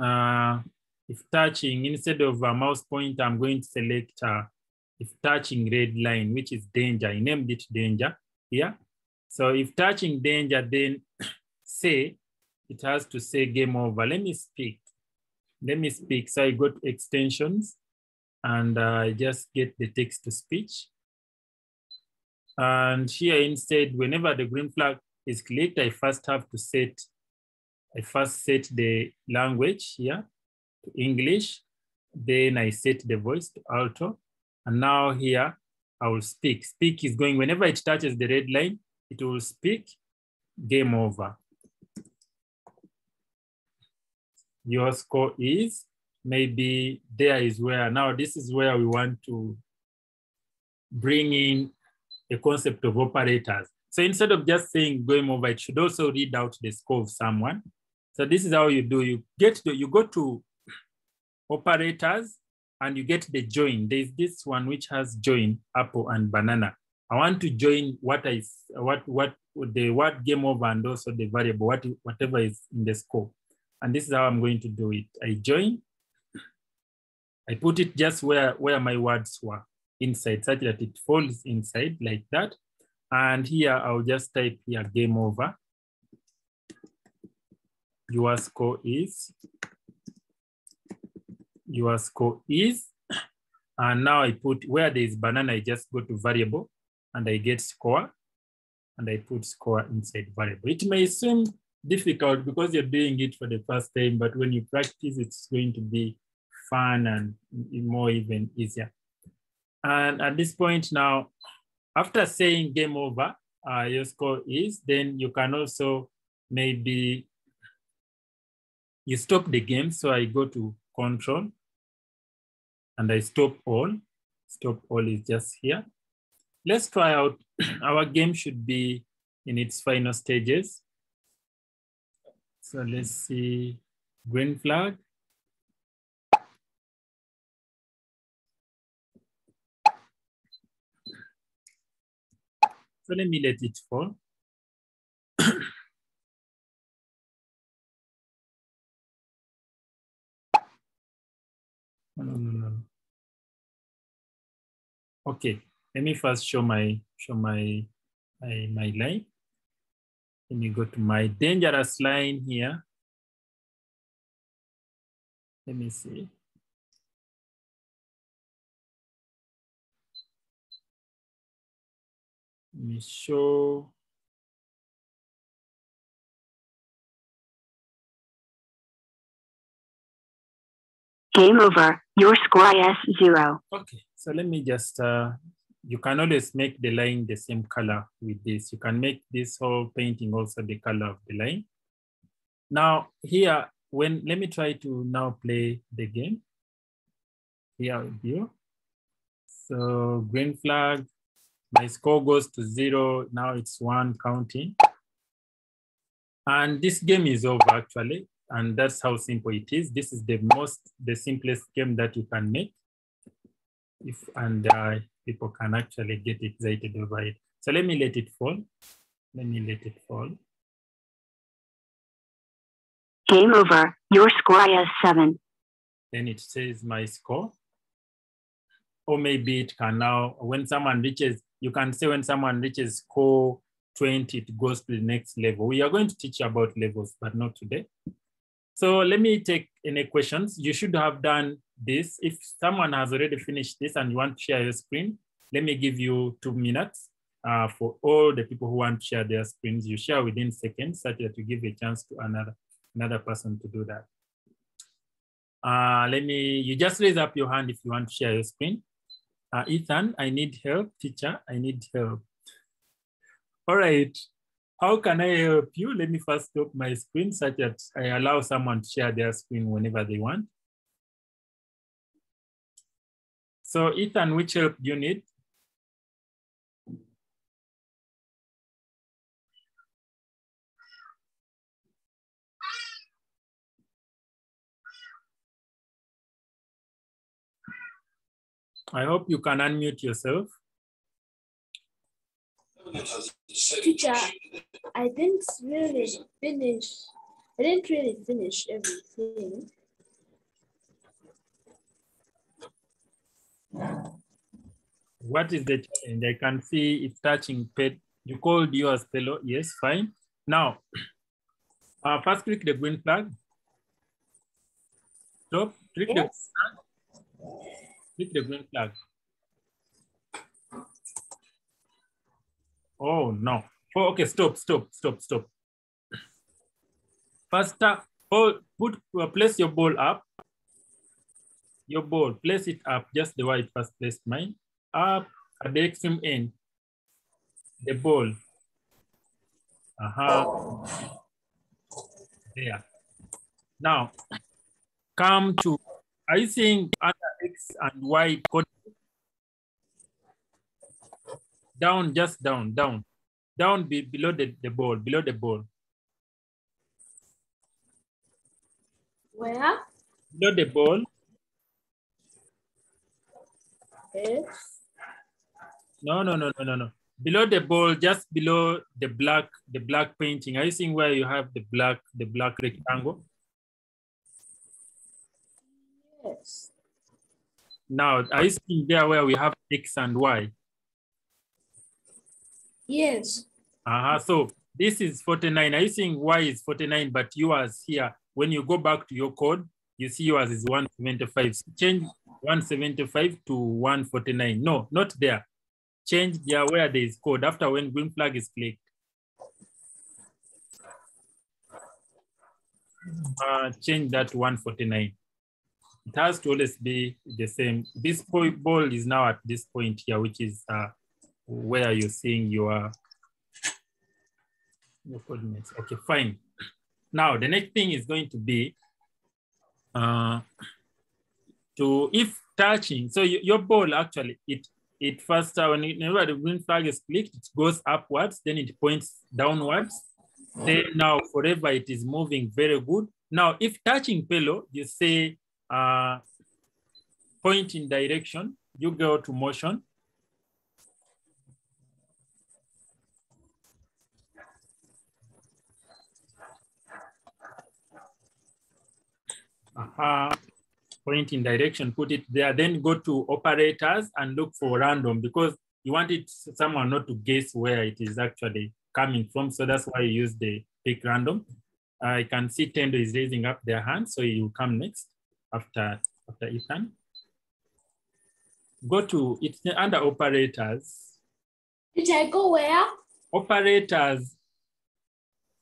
uh, if touching, instead of a mouse pointer, I'm going to select uh, if touching red line, which is danger. I named it danger here. So if touching danger, then say, it has to say game over. Let me speak let me speak. So I go to extensions and I uh, just get the text to speech. And here instead, whenever the green flag is clicked, I first have to set, I first set the language here to English. Then I set the voice to alto. And now here I will speak. Speak is going, whenever it touches the red line, it will speak, game over. your score is, maybe there is where, now this is where we want to bring in a concept of operators. So instead of just saying going over, it should also read out the score of someone. So this is how you do, you get to, you go to operators and you get the join. There's this one which has join, apple and banana. I want to join what I what what the what game over and also the variable what whatever is in the scope. And this is how I'm going to do it. I join. I put it just where where my words were inside, such that it falls inside like that. And here I'll just type here game over. Your score is your score is and now I put where there is banana, I just go to variable and I get score and I put score inside variable. It may seem difficult because you're doing it for the first time, but when you practice, it's going to be fun and more even easier. And at this point now, after saying game over, uh, your score is, then you can also maybe, you stop the game. So I go to control and I stop all. Stop all is just here. Let's try out, our game should be in its final stages. So let's see, green flag. So let me let it fall. no, no, no. Okay, let me first show my show my my, my line. Let me go to my dangerous line here. Let me see. Let me show. Game over. Your score is zero. Okay, so let me just, uh, you can always make the line the same color with this. You can make this whole painting also the color of the line. Now here, when, let me try to now play the game. Here with you. So green flag, my score goes to zero. Now it's one counting. And this game is over actually. And that's how simple it is. This is the most, the simplest game that you can make. If, and uh, people can actually get excited over it. So let me let it fall. Let me let it fall. Game over. Your score is seven. Then it says my score. Or maybe it can now, when someone reaches, you can say when someone reaches score 20, it goes to the next level. We are going to teach you about levels, but not today. So let me take any questions. You should have done this. If someone has already finished this and you want to share your screen, let me give you two minutes uh, for all the people who want to share their screens. You share within seconds such that you give a chance to another, another person to do that. Uh, let me, you just raise up your hand if you want to share your screen. Uh, Ethan, I need help. Teacher, I need help. All right. How can I help you? Let me first stop my screen such that I allow someone to share their screen whenever they want. So Ethan, which help do you need? I hope you can unmute yourself. Teacher, I didn't really finish. I didn't really finish everything. What is the challenge? I can see if touching pet. You called yours fellow. Yes, fine. Now, uh, first click the green flag. Stop. Click the Yes. click the green flag. Oh no. Oh, okay. Stop. Stop. Stop. Stop. First, hold, put uh, place your ball up. Your ball. Place it up just the way it first placed mine. Up at the extreme end. The ball. Uh-huh. There. Now, come to, you seeing under X and Y code? Down, just down, down. Down be, below the, the ball, below the ball. Where? Below the ball, Yes. No, no, no, no, no, no. Below the ball, just below the black, the black painting. Are you seeing where you have the black, the black rectangle? Yes. Now, are you seeing there where we have X and Y? Yes. Uh-huh. So this is 49. Are you seeing why is 49, but yours here, when you go back to your code, you see yours is 175. So change 175 to 149. No, not there. Change there where there is code after when green flag is clicked. Uh, change that to 149. It has to always be the same. This ball is now at this point here, which is uh, where are you're seeing your, your coordinates. Okay, fine. Now, the next thing is going to be uh, to, if touching, so you, your ball actually, it it first, uh, when it, whenever the green flag is clicked, it goes upwards, then it points downwards. Then now forever it is moving very good. Now, if touching pillow, you say uh, point in direction, you go to motion. Aha. Point in direction, put it there, then go to operators and look for random because you want it someone not to guess where it is actually coming from. So that's why you use the pick random. I can see Tendo is raising up their hand, so you come next after, after Ethan. Go to, it's under operators. Did I go where? Operators,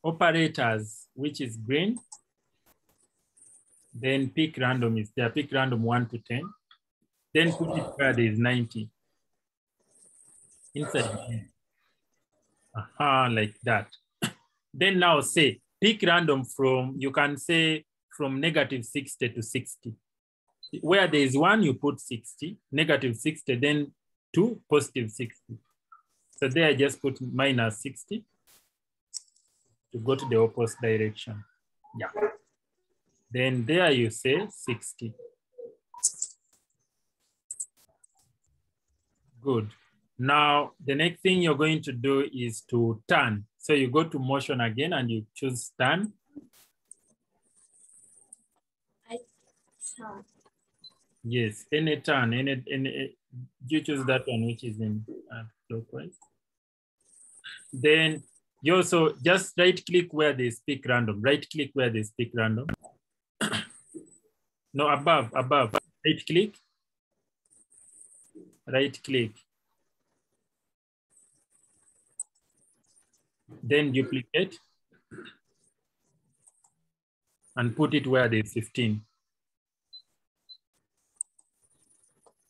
operators, which is green. Then pick random is there, pick random one to 10. Then put it where there is 90. Inside. Aha, like that. then now say, pick random from, you can say from negative 60 to 60. Where there is one, you put 60, negative 60, then two, positive 60. So there I just put minus 60 to go to the opposite direction. Yeah. Then there you say 60. Good. Now, the next thing you're going to do is to turn. So you go to motion again and you choose turn. I turn. Yes, any turn, any, any, you choose that one which is in uh, clockwise. Then you also just right click where they speak random, right click where they speak random. No, above, above, right click, right click. Then duplicate and put it where there's 15.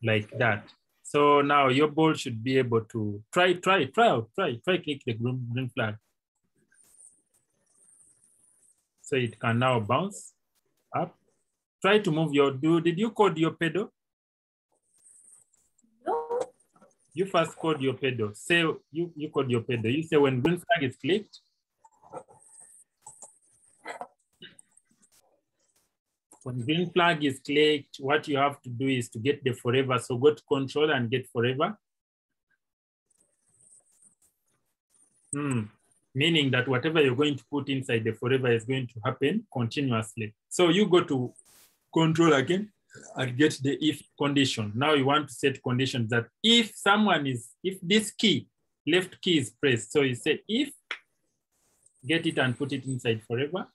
Like that. So now your ball should be able to try, try, try out, try, try click the green, green flag. So it can now bounce. Try to move your, do, did you code your pedal? No. You first code your pedal. Say you, you code your pedal. You say when green flag is clicked, when green flag is clicked, what you have to do is to get the forever. So go to control and get forever. Hmm. Meaning that whatever you're going to put inside the forever is going to happen continuously. So you go to control again and get the if condition. Now you want to set conditions that if someone is, if this key, left key is pressed. So you say if, get it and put it inside forever.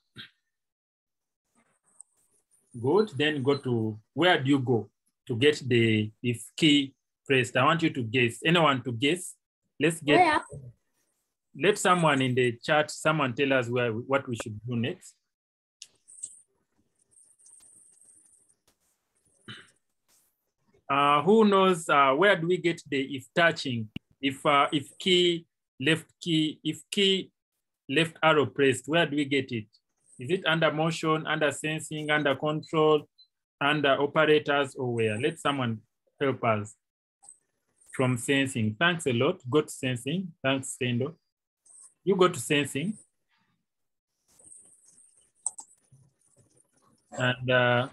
Good, then go to, where do you go to get the, if key pressed? I want you to guess, anyone to guess. Let's get, oh, Where? let someone in the chat, someone tell us where, what we should do next. Uh, who knows uh, where do we get the if touching? If uh, if key left key, if key left arrow pressed, where do we get it? Is it under motion, under sensing, under control, under operators, or where? Let someone help us from sensing. Thanks a lot. Go to sensing. Thanks, Tendo. You go to sensing. And uh,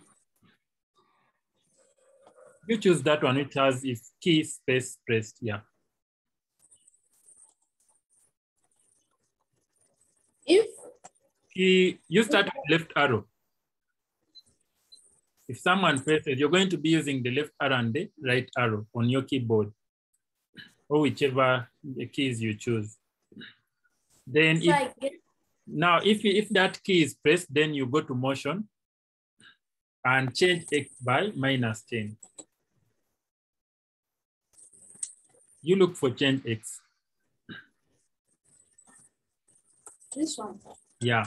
you choose that one, it has its key space pressed here. If? Key, you start with left arrow. If someone presses, you're going to be using the left arrow and the right arrow on your keyboard or whichever the keys you choose. Then if, now if, if that key is pressed, then you go to motion and change X by minus 10. You look for change X. this one. Yeah.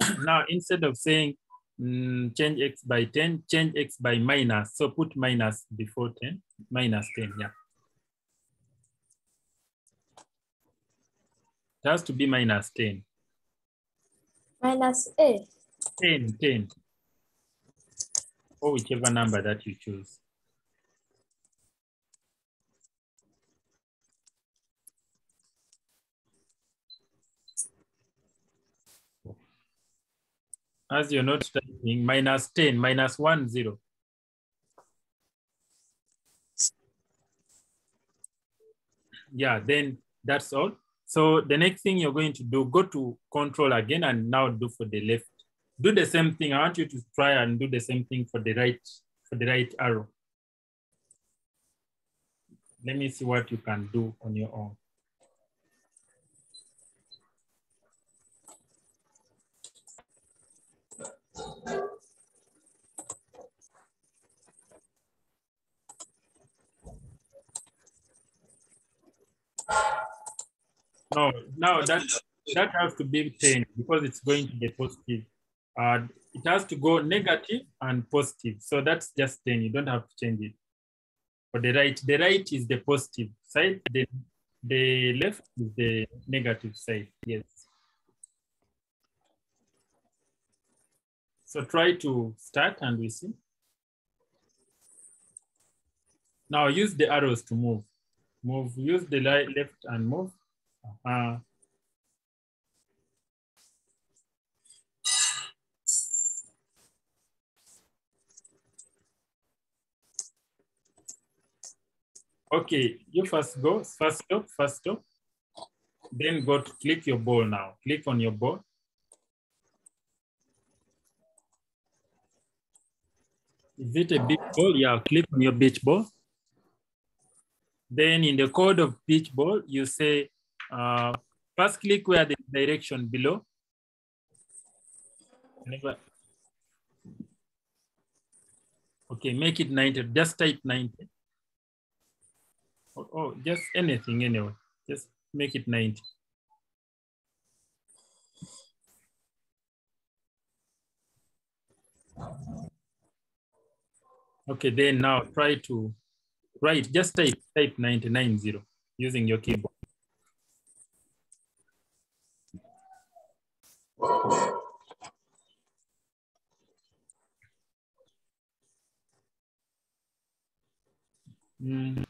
now, instead of saying mm, change x by 10, change x by minus. So put minus before 10, minus 10, yeah. It has to be minus 10. Minus A. 10, 10. Or whichever number that you choose. As you're not typing, minus 10, minus 1, 0. Yeah, then that's all. So the next thing you're going to do, go to control again and now do for the left. Do the same thing. I want you to try and do the same thing for the right, for the right arrow. Let me see what you can do on your own. No, no, that that has to be 10 because it's going to be positive. Uh, it has to go negative and positive. So that's just 10. You don't have to change it. For the right, the right is the positive side, the, the left is the negative side. Yes. So try to start and we see. Now use the arrows to move. Move, use the left and move. Uh, okay, you first go, first stop, first stop. Then go to click your ball now. Click on your ball. Is it a big ball? Yeah, click on your beach ball. Then in the code of beach ball, you say, uh, first click where the direction below. Okay, make it 90, just type 90. Oh, oh, just anything anyway, just make it 90. Okay, then now try to write, just type, type 990 using your keyboard. Mm.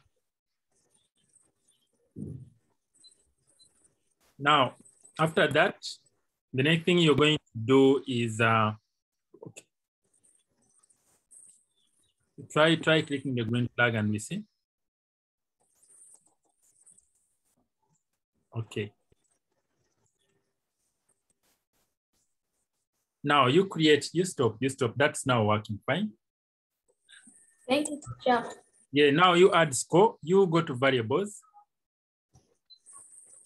Now, after that, the next thing you're going to do is uh, okay. try try clicking the green flag and we see. Okay. Now you create, you stop, you stop. That's now working fine. Thank you, teacher. Yeah, now you add score, you go to variables.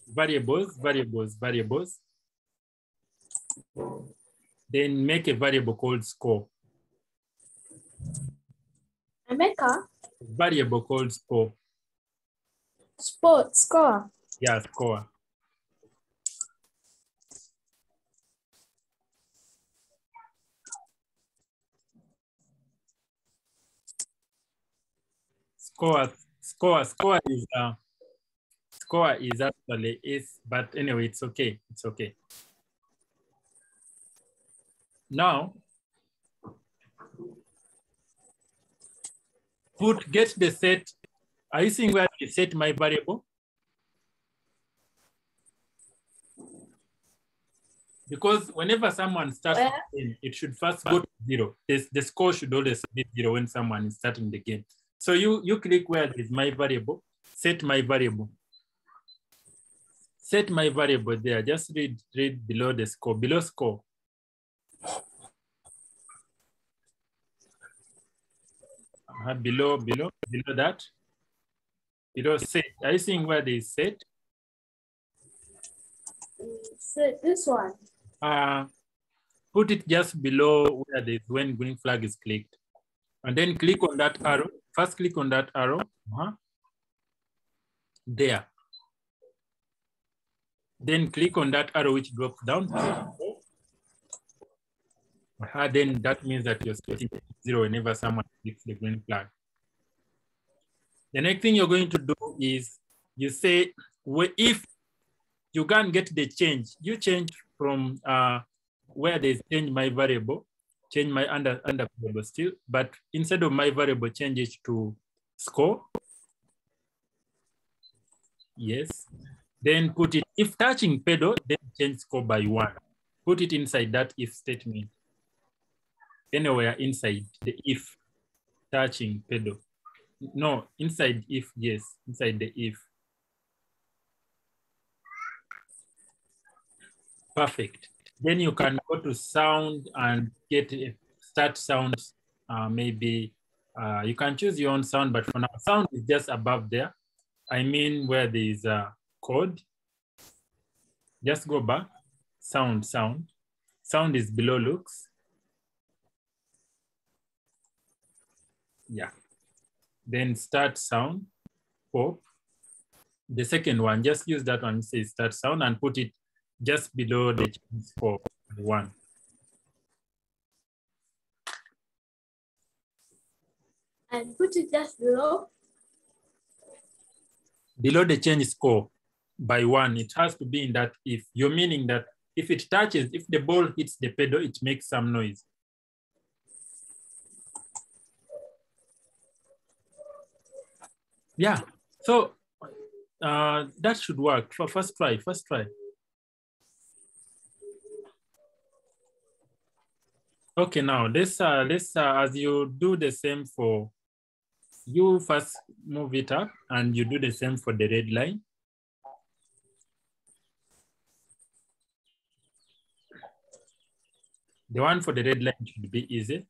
Variables, variables, variables. Then make a variable called score. make Emeka, Variable called score. sport score. Yeah, score. Score, score, score is uh, score is actually is, but anyway, it's okay. It's okay. Now, put get the set. Are you seeing where I set my variable? Because whenever someone starts the game, it should first go to zero. This, the score should always be zero when someone is starting the game. So you, you click where is my variable, set my variable. Set my variable there. Just read, read below the score, below score. Uh, below, below, below that. Below set. Are you seeing where they set? So this one. Uh, put it just below where the when green flag is clicked. And then click on that arrow. First click on that arrow. Uh-huh. There. Then click on that arrow which drops down. Uh, then that means that you're setting zero whenever someone clicks the green flag. The next thing you're going to do is you say, well, if you can't get the change, you change from uh, where they change my variable, change my under, under variable still, but instead of my variable, change it to score. Yes. Then put it, if touching pedal, then change score by one. Put it inside that if statement. Anywhere inside the if touching pedal. No, inside if, yes, inside the if. Perfect. Then you can go to sound and get start sound. Uh, maybe uh, you can choose your own sound, but for now, sound is just above there. I mean, where there is a code. Just go back. Sound, sound. Sound is below looks. Yeah. Then start sound, pop. The second one, just use that one, say start sound and put it just below the change for one. And put it just below. Below the change score by one, it has to be in that if. You're meaning that if it touches, if the ball hits the pedal, it makes some noise. Yeah, so uh, that should work. For first try, first try. Okay, now let's uh, let's uh, as you do the same for you first move it up and you do the same for the red line. The one for the red line should be easy.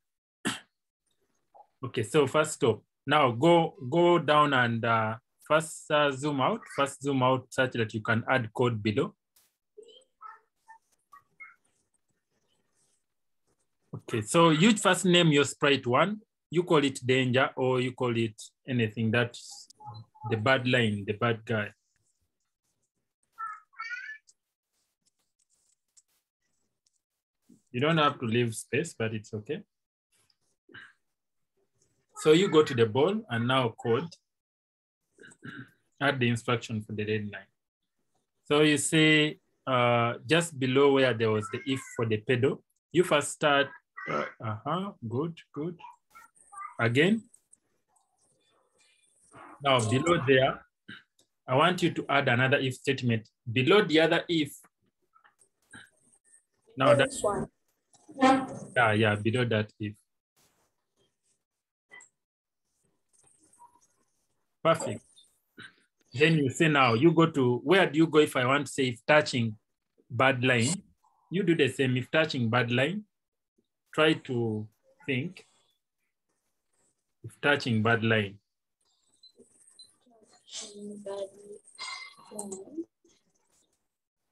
okay, so first stop. Now go go down and uh, first uh, zoom out. First zoom out such that you can add code below. Okay, so you first name your sprite one. You call it danger or you call it anything that's the bad line, the bad guy. You don't have to leave space, but it's okay. So you go to the ball and now code, add the instruction for the red line. So you see uh, just below where there was the if for the pedal, you first start, uh, uh-huh, good, good. Again. Now below there, I want you to add another if statement. Below the other if, now that's one. Yeah, yeah, below that if. Perfect. Then you say now, you go to, where do you go if I want to say if touching bad line? You do the same, if touching bad line, try to think. If touching bad line,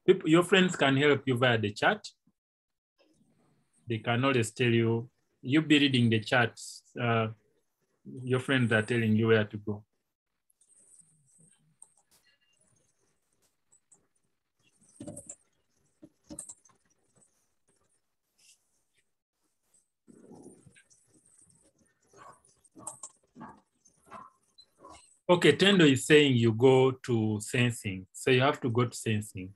people, your friends can help you via the chat. They can always tell you, you be reading the charts. Uh, your friends are telling you where to go. Okay, Tendo is saying you go to sensing. So you have to go to sensing.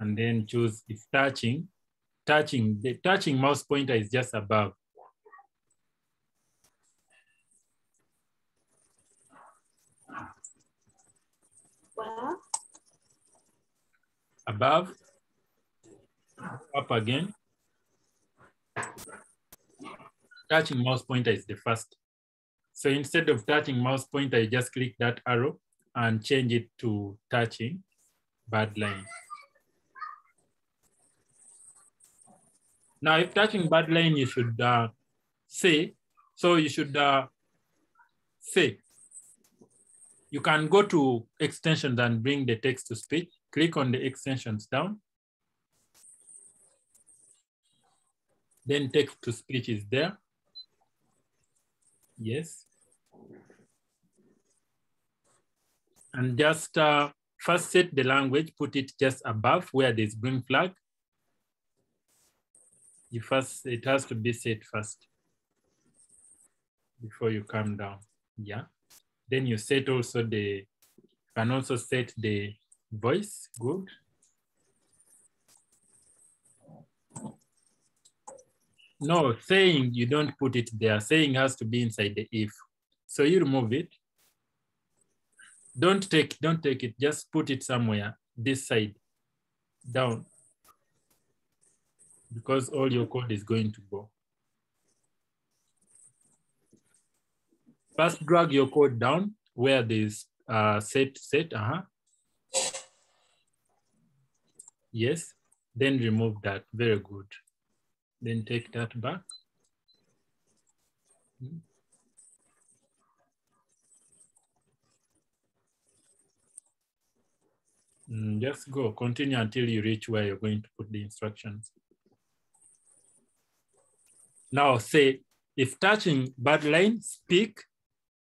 And then choose if touching, touching, the touching mouse pointer is just above. Above, up again. Touching mouse pointer is the first. So instead of touching mouse pointer, you just click that arrow and change it to touching bad line. Now, if touching bad line, you should uh, say, so you should uh, say, you can go to extensions and bring the text to speech. Click on the extensions down. Then text to speech is there. Yes. And just uh, first set the language, put it just above where there's green flag. You first, it has to be set first before you come down. Yeah. Then you set also the, can also set the voice, good. No, saying you don't put it there. Saying has to be inside the if. So you remove it. Don't take, don't take it, just put it somewhere, this side, down. Because all your code is going to go. First drag your code down where this uh, set, set, uh-huh. Yes, then remove that, very good. Then take that back. Mm, just go, continue until you reach where you're going to put the instructions. Now say, if touching bad line, speak,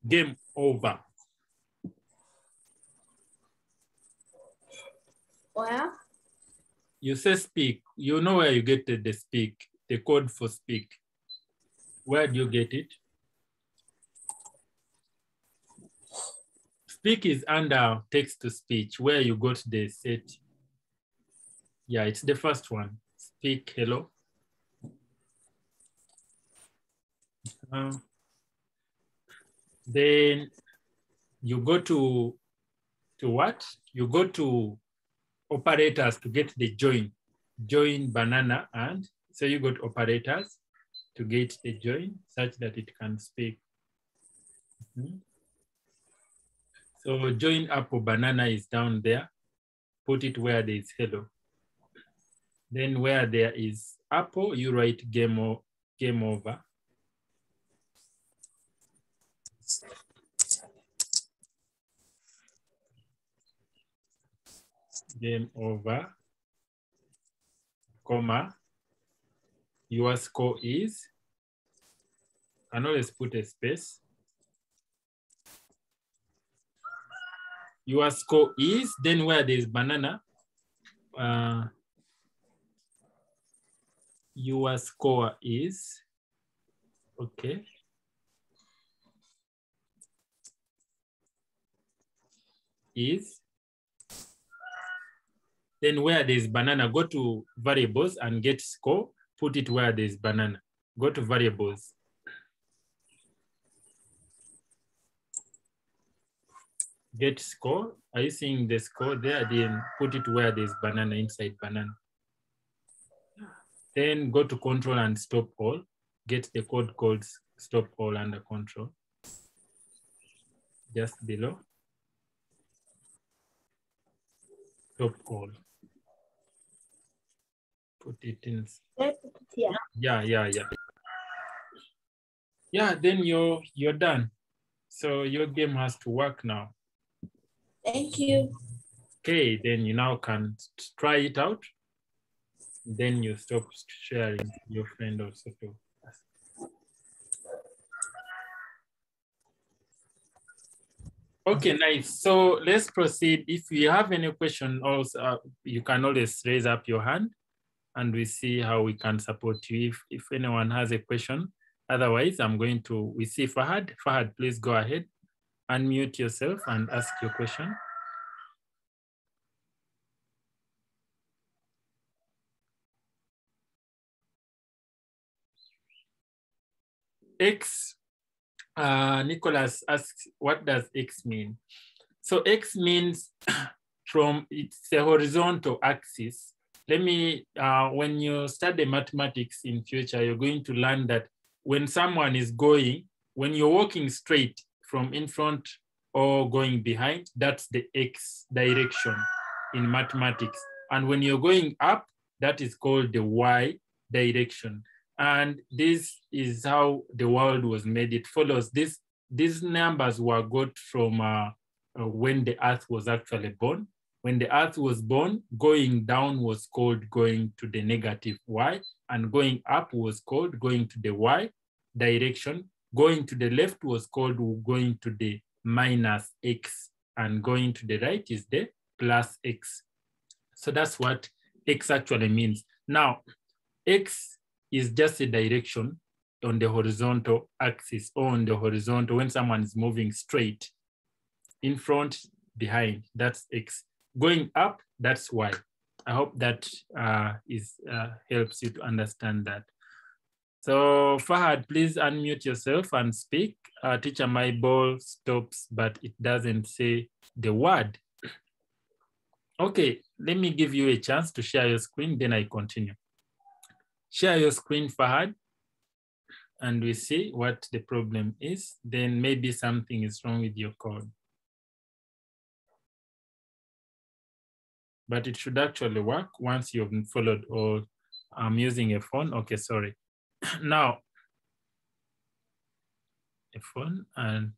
game over. Where? You say speak, you know where you get the, the speak, the code for speak. Where do you get it? Speak is under text to speech, where you got the set. Yeah, it's the first one. Speak, hello. Um, then you go to, to what? You go to operators to get the join, join banana and so you got operators to get the join such that it can speak. Mm -hmm. So join apple banana is down there. Put it where there is hello. Then where there is apple, you write game, game over. Game over, comma, your score is, and always put a space. Your score is, then where there's banana, uh, your score is, okay. Is, then where there's banana, go to variables and get score, put it where there's banana. Go to variables. Get score. Are you seeing the score there? Then put it where there's banana inside banana. Then go to control and stop all. Get the code called stop all under control. Just below. Stop all put it in. Yeah. Yeah, yeah, yeah. Yeah, then you're you're done. So your game has to work now. Thank you. Okay, then you now can try it out. Then you stop sharing your friend also too. Okay, nice. So let's proceed. If you have any question, also uh, you can always raise up your hand and we see how we can support you if, if anyone has a question. Otherwise, I'm going to, we see Fahad. Fahad, please go ahead, unmute yourself and ask your question. X, uh, Nicholas asks, what does X mean? So X means from, it's a horizontal axis let me, uh, when you study mathematics in future, you're going to learn that when someone is going, when you're walking straight from in front or going behind, that's the X direction in mathematics. And when you're going up, that is called the Y direction. And this is how the world was made. It follows this. These numbers were got from uh, uh, when the earth was actually born. When the earth was born, going down was called going to the negative Y and going up was called going to the Y direction. Going to the left was called going to the minus X and going to the right is the plus X. So that's what X actually means. Now, X is just a direction on the horizontal axis or on the horizontal when someone is moving straight in front, behind, that's X. Going up, that's why. I hope that uh, is uh, helps you to understand that. So Fahad, please unmute yourself and speak. Uh, teacher, my ball stops, but it doesn't say the word. Okay, let me give you a chance to share your screen, then I continue. Share your screen, Fahad, and we see what the problem is. Then maybe something is wrong with your code. But it should actually work once you've followed or I'm using a phone. Okay, sorry. now, a phone and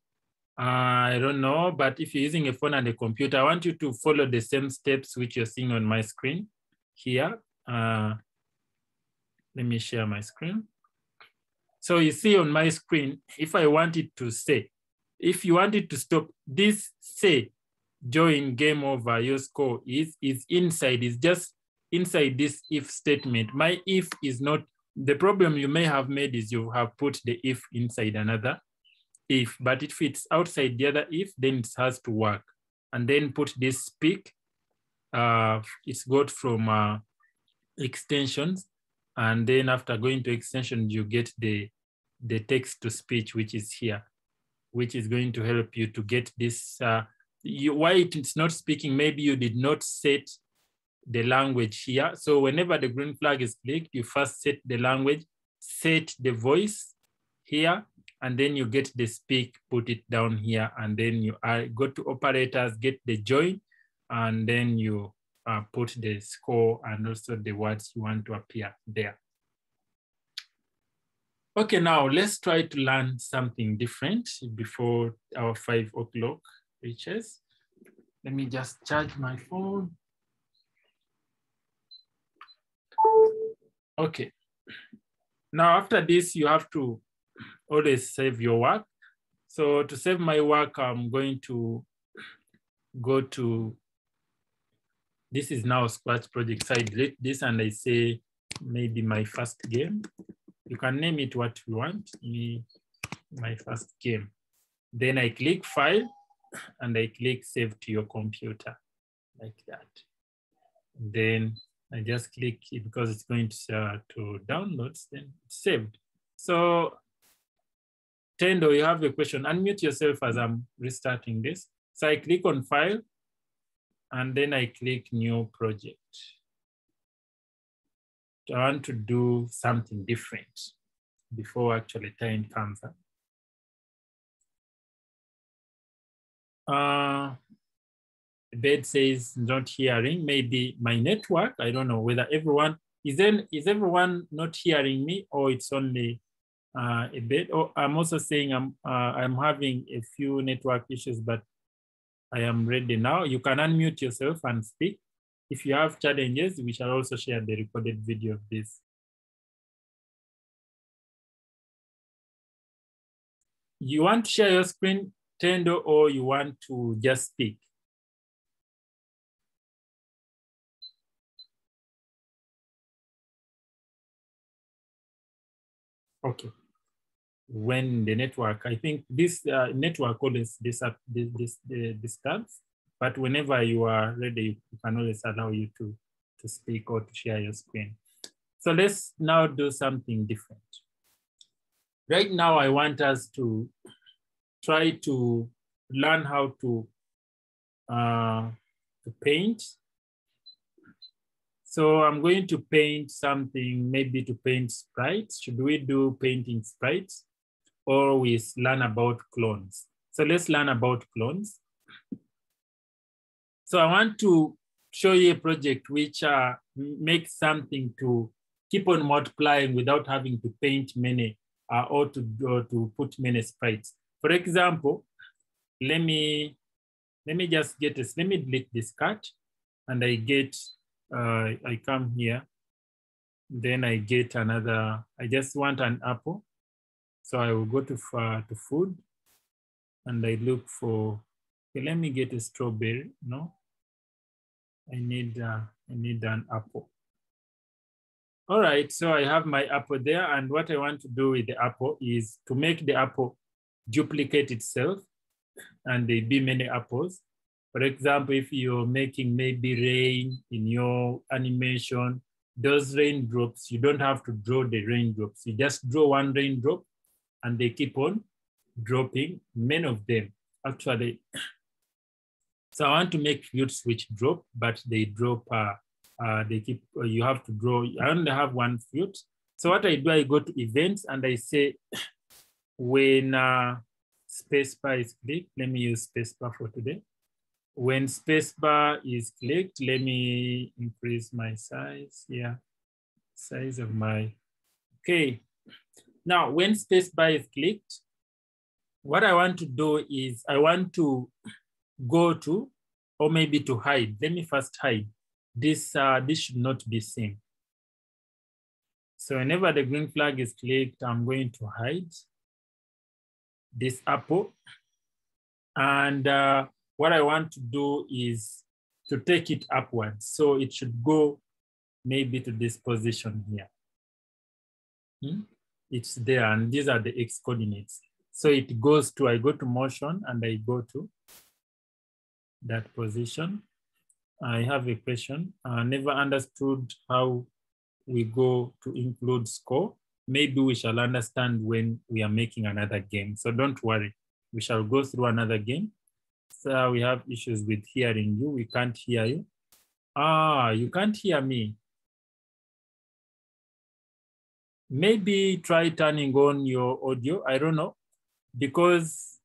I don't know, but if you're using a phone and a computer, I want you to follow the same steps which you're seeing on my screen here. Uh, let me share my screen. So you see on my screen, if I wanted to say, if you wanted to stop this say, join game over, your score is, is inside, is just inside this if statement. My if is not, the problem you may have made is you have put the if inside another if, but if it's outside the other if, then it has to work. And then put this speak, uh, it's got from uh, extensions. And then after going to extensions, you get the, the text to speech, which is here, which is going to help you to get this. Uh, you, why it's not speaking, maybe you did not set the language here. So whenever the green flag is clicked, you first set the language, set the voice here, and then you get the speak, put it down here, and then you go to operators, get the join, and then you uh, put the score and also the words you want to appear there. Okay, now let's try to learn something different before our five o'clock reaches. Let me just charge my phone. Okay. Now after this, you have to always save your work. So to save my work, I'm going to go to, this is now Scratch project. So I delete this and I say, maybe my first game. You can name it what you want, me, my first game. Then I click file and I click save to your computer like that. Then I just click it because it's going to, uh, to downloads, then it's saved. So Tendo, you have a question. Unmute yourself as I'm restarting this. So I click on file and then I click new project. I want to do something different before actually time comes up. Uh, bed says not hearing, maybe my network. I don't know whether everyone, is, then, is everyone not hearing me or it's only uh, a bit. Oh, I'm also saying I'm, uh, I'm having a few network issues, but I am ready now. You can unmute yourself and speak. If you have challenges, we shall also share the recorded video of this. You want to share your screen, Tendo, or you want to just speak? Okay. When the network, I think this uh, network always this, this, this, disturbs, but whenever you are ready, you can always allow you to, to speak or to share your screen. So let's now do something different. Right now, I want us to try to learn how to, uh, to paint so I'm going to paint something, maybe to paint sprites. Should we do painting sprites? or we learn about clones. So let's learn about clones. So I want to show you a project which uh, makes something to keep on multiplying without having to paint many uh, or, to, or to put many sprites. For example, let me, let me just get this, let me delete this cut and I get, uh, I come here, then I get another, I just want an apple. So I will go to, uh, to food and I look for, okay, let me get a strawberry, no? I need, uh, I need an apple. All right, so I have my apple there and what I want to do with the apple is to make the apple duplicate itself and there be many apples. For example, if you're making maybe rain in your animation, those raindrops, you don't have to draw the raindrops. You just draw one raindrop and they keep on dropping, many of them. Actually, so I want to make fruits which drop, but they drop, uh, uh, they keep, uh, you have to draw, I only have one fruit. So what I do, I go to events and I say, when uh, spacebar is clicked, let me use spacebar for today. When spacebar is clicked, let me increase my size here, size of my, okay. Now, when spacebar is clicked, what I want to do is I want to go to, or maybe to hide. Let me first hide. This, uh, this should not be seen. So whenever the green flag is clicked, I'm going to hide this apple. And uh, what I want to do is to take it upwards. So it should go maybe to this position here. Hmm? It's there and these are the X coordinates. So it goes to, I go to motion and I go to that position. I have a question. I never understood how we go to include score. Maybe we shall understand when we are making another game. So don't worry, we shall go through another game. So we have issues with hearing you. We can't hear you. Ah, you can't hear me. Maybe try turning on your audio. I don't know, because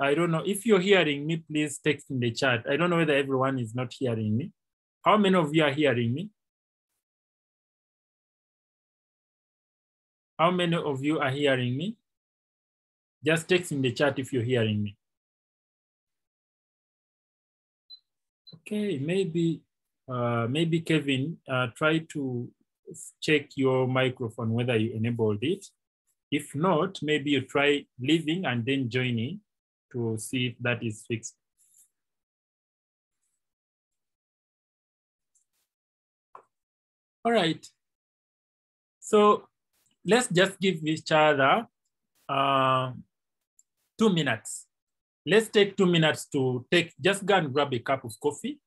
I don't know. If you're hearing me, please text in the chat. I don't know whether everyone is not hearing me. How many of you are hearing me? How many of you are hearing me? Just text in the chat if you're hearing me. Okay, maybe, uh, maybe Kevin, uh, try to check your microphone, whether you enabled it. If not, maybe you try leaving and then joining to see if that is fixed. All right. So let's just give each other uh, two minutes. Let's take two minutes to take, just go and grab a cup of coffee,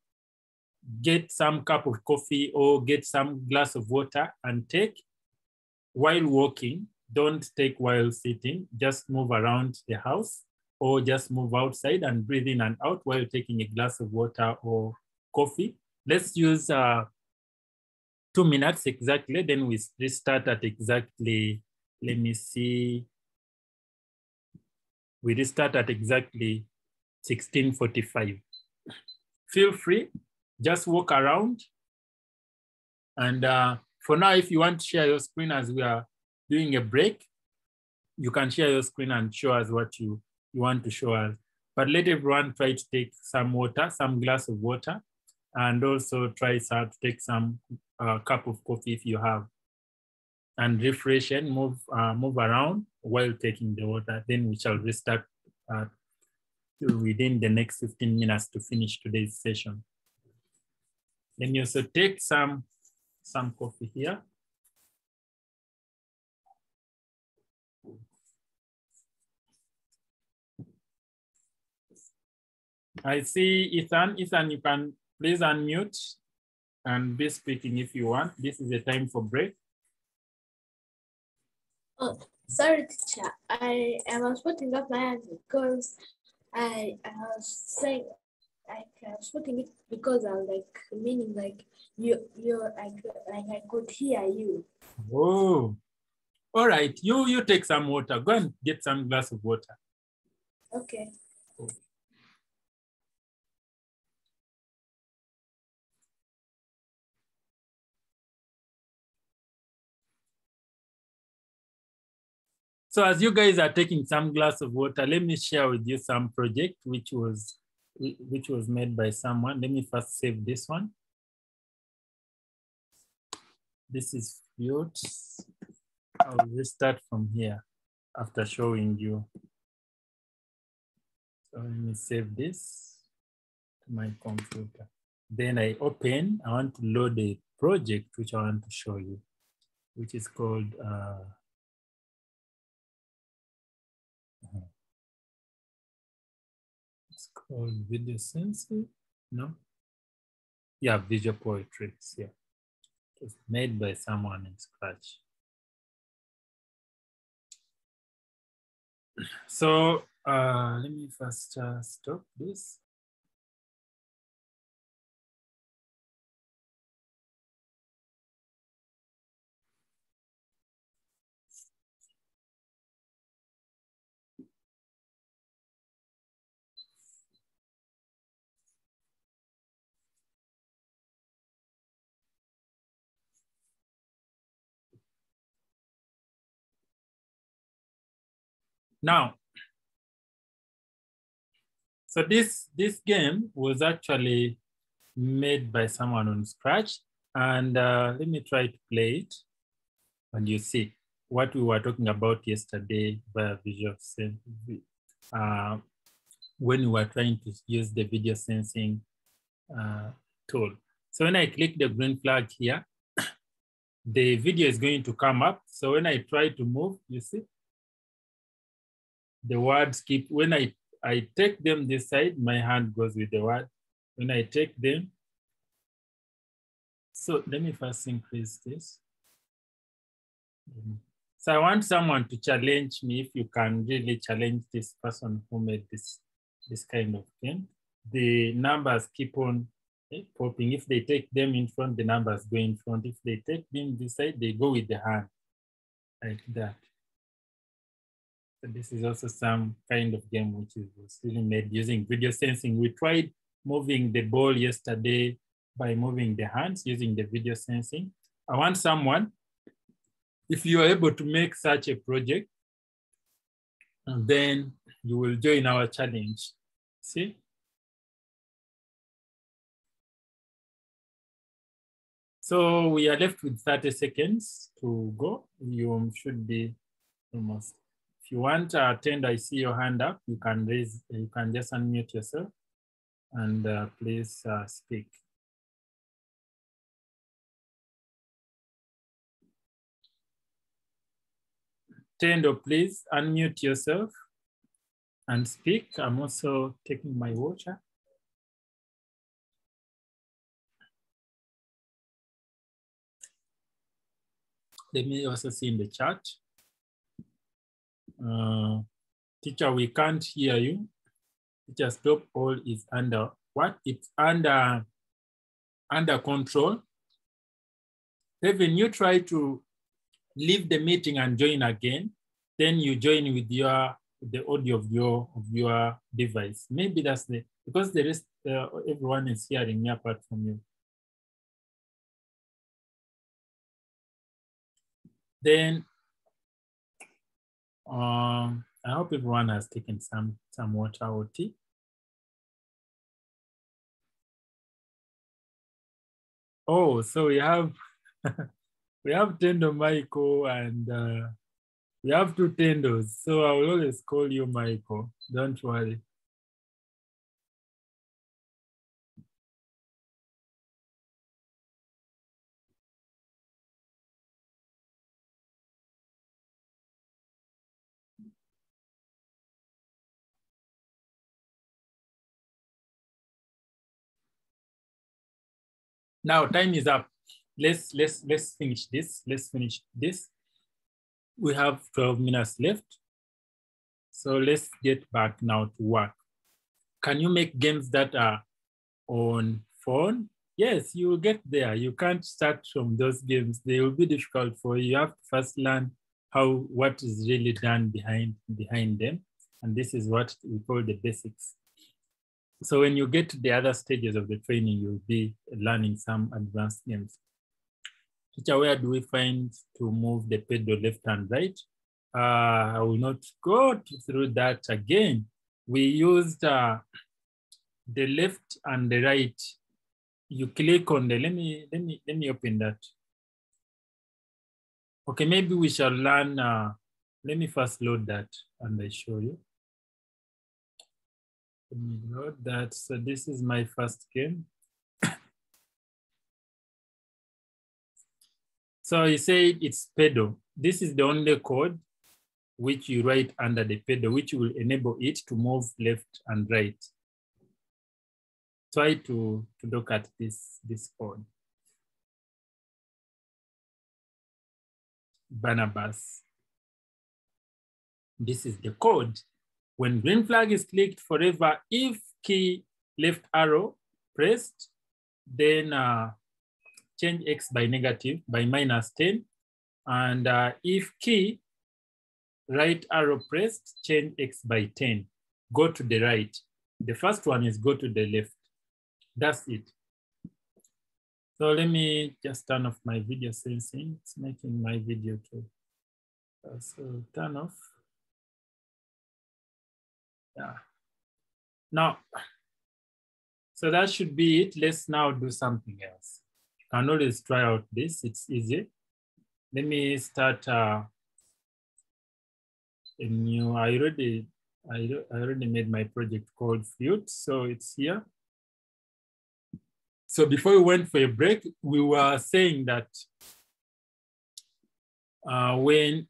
get some cup of coffee or get some glass of water and take while walking. Don't take while sitting, just move around the house or just move outside and breathe in and out while taking a glass of water or coffee. Let's use uh, two minutes exactly. Then we restart at exactly, let me see. We restart at exactly 1645. Feel free, just walk around. And uh, for now, if you want to share your screen as we are doing a break, you can share your screen and show us what you, you want to show us. But let everyone try to take some water, some glass of water, and also try to take some uh, cup of coffee if you have, and refresh and move, uh, move around while taking the water. Then we shall restart uh, within the next 15 minutes to finish today's session. Then you also take some, some coffee here. I see Ethan. Ethan, you can please unmute and be speaking if you want. This is the time for break. Oh, sorry, teacher. I, I was putting up my hand because I, I was saying like I was putting it because I was like meaning like you you're like like I could hear you. Oh, All right, you you take some water. Go and get some glass of water. Okay. So as you guys are taking some glass of water, let me share with you some project which was which was made by someone. Let me first save this one. This is Fiat. I'll restart from here after showing you. So let me save this to my computer. Then I open, I want to load a project which I want to show you, which is called uh, called video sensing, no? Yeah, visual poetry, yeah. It was made by someone in Scratch. So uh, let me first uh, stop this. Now, so this, this game was actually made by someone on Scratch. And uh, let me try to play it. And you see what we were talking about yesterday via visual uh, when we were trying to use the video sensing uh, tool. So when I click the green flag here, the video is going to come up. So when I try to move, you see, the words keep, when I, I take them this side, my hand goes with the word. When I take them, so let me first increase this. So I want someone to challenge me if you can really challenge this person who made this, this kind of game. The numbers keep on eh, popping. If they take them in front, the numbers go in front. If they take them this side, they go with the hand like that. So this is also some kind of game which is was really made using video sensing. We tried moving the ball yesterday by moving the hands using the video sensing. I want someone, if you are able to make such a project, then you will join our challenge. See? So we are left with 30 seconds to go. You should be almost if you want to attend, I see your hand up. You can raise, you can just unmute yourself and uh, please uh, speak. Tendo, please unmute yourself and speak. I'm also taking my water. Let me also see in the chat. Uh, teacher, we can't hear you. Teacher, stop all is under what? It's under under control. Even you try to leave the meeting and join again, then you join with your the audio of your of your device. Maybe that's the because the rest uh, everyone is hearing me apart from you. Then um, I hope everyone has taken some, some water or tea. Oh, so we have we have Tendo Michael and uh, we have two Tendos. So I will always call you Michael. Don't worry. Now time is up. Let's let's let's finish this. Let's finish this. We have 12 minutes left. So let's get back now to work. Can you make games that are on phone? Yes, you will get there. You can't start from those games. They will be difficult for you. You have to first learn how what is really done behind behind them. And this is what we call the basics. So when you get to the other stages of the training, you'll be learning some advanced games. Teacher, where do we find to move the pedal left and right? Uh, I will not go through that again. We used uh, the left and the right. You click on the, let me, let me, let me open that. Okay, maybe we shall learn, uh, let me first load that and I show you. Oh Let me load that. So uh, this is my first game. so you say it's pedal. This is the only code which you write under the pedal, which will enable it to move left and right. Try to, to look at this, this code. Barnabas. This is the code. When green flag is clicked forever, if key left arrow pressed, then uh, change X by negative by minus 10. And uh, if key right arrow pressed, change X by 10. Go to the right. The first one is go to the left. That's it. So let me just turn off my video sensing. It's making my video too. Uh, so turn off. Yeah. Now, so that should be it. Let's now do something else. You can always try out this, it's easy. Let me start uh, a new, I already, I, I already made my project called Flute, so it's here. So before we went for a break, we were saying that uh, when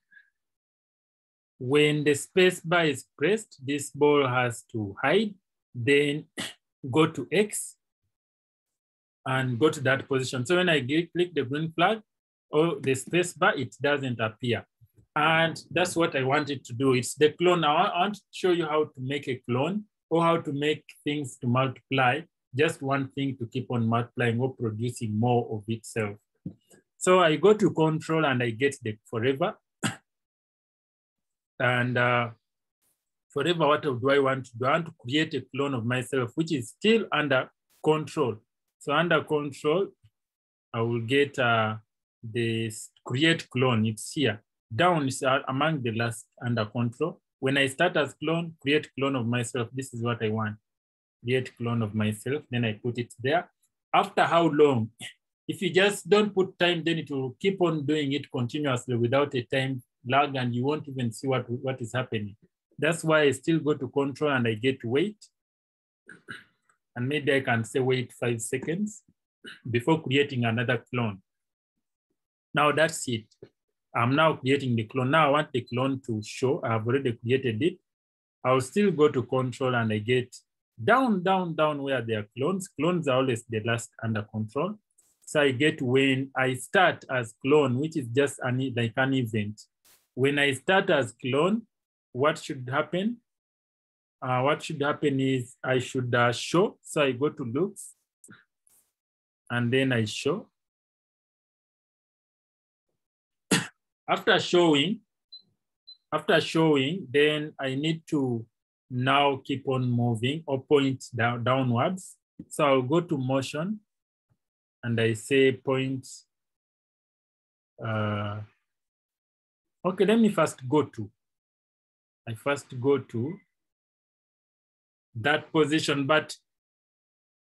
when the space bar is pressed, this ball has to hide, then go to X and go to that position. So when I click the green flag or the space bar, it doesn't appear. And that's what I wanted to do. It's the clone. Now I want to show you how to make a clone or how to make things to multiply. Just one thing to keep on multiplying or producing more of itself. So I go to control and I get the forever. And uh, forever, what do I want to do? I want to create a clone of myself, which is still under control. So under control, I will get uh, this create clone, it's here. Down is uh, among the last under control. When I start as clone, create clone of myself, this is what I want. Create clone of myself, then I put it there. After how long? If you just don't put time, then it will keep on doing it continuously without a time lag and you won't even see what, what is happening. That's why I still go to control and I get wait. And maybe I can say wait five seconds before creating another clone. Now that's it. I'm now creating the clone. Now I want the clone to show. I've already created it. I'll still go to control and I get down, down, down where there are clones. Clones are always the last under control. So I get when I start as clone, which is just an, like an event. When I start as clone, what should happen? Uh, what should happen is I should uh, show. So I go to looks and then I show. after showing, after showing, then I need to now keep on moving or point down, downwards. So I'll go to motion and I say point. Uh, okay, let me first go to. I first go to that position, but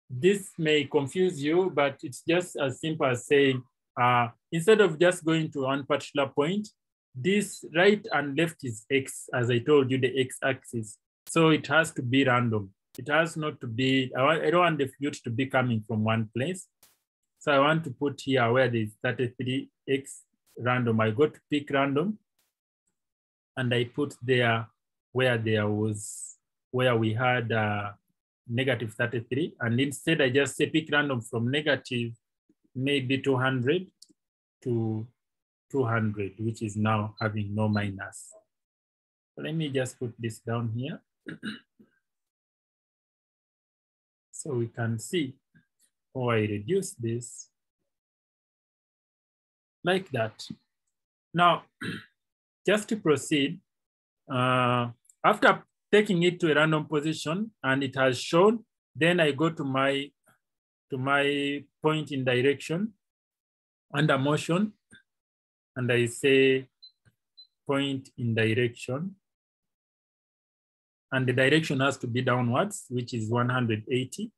this may confuse you, but it's just as simple as saying, uh, instead of just going to one particular point, this right and left is X, as I told you, the X axis. So it has to be random. It has not to be, I, don't want the flute to be coming from one place. So I want to put here where there's 33X random. I go to pick random and I put there where there was, where we had uh, negative 33. And instead I just say pick random from negative maybe 200 to 200, which is now having no minus. Let me just put this down here. so we can see how I reduce this like that. Now, just to proceed, uh, after taking it to a random position and it has shown, then I go to my, to my point in direction under motion, and I say point in direction. And the direction has to be downwards, which is 180.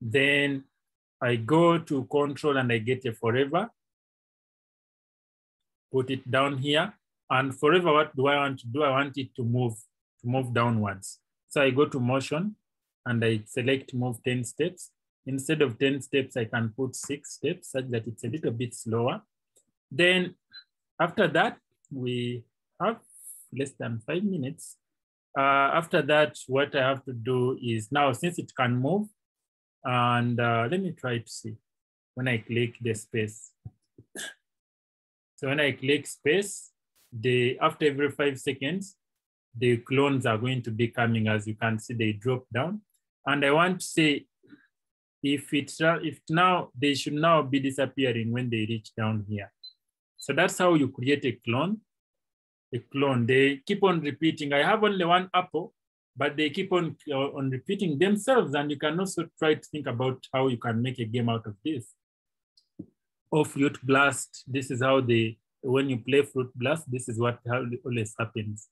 Then I go to control and I get a forever. Put it down here. And forever, what do I want to do? I want it to move, to move downwards. So I go to motion and I select move 10 steps. Instead of 10 steps, I can put six steps such that it's a little bit slower. Then after that, we have less than five minutes. Uh, after that, what I have to do is now, since it can move, and uh, let me try to see when I click the space. So when I click space, the after every five seconds, the clones are going to be coming. As you can see, they drop down. And I want to say, if it's if now they should now be disappearing when they reach down here. So that's how you create a clone. A clone, they keep on repeating. I have only one apple, but they keep on, uh, on repeating themselves. And you can also try to think about how you can make a game out of this. Or Fruit Blast, this is how they, when you play Fruit Blast, this is what always happens.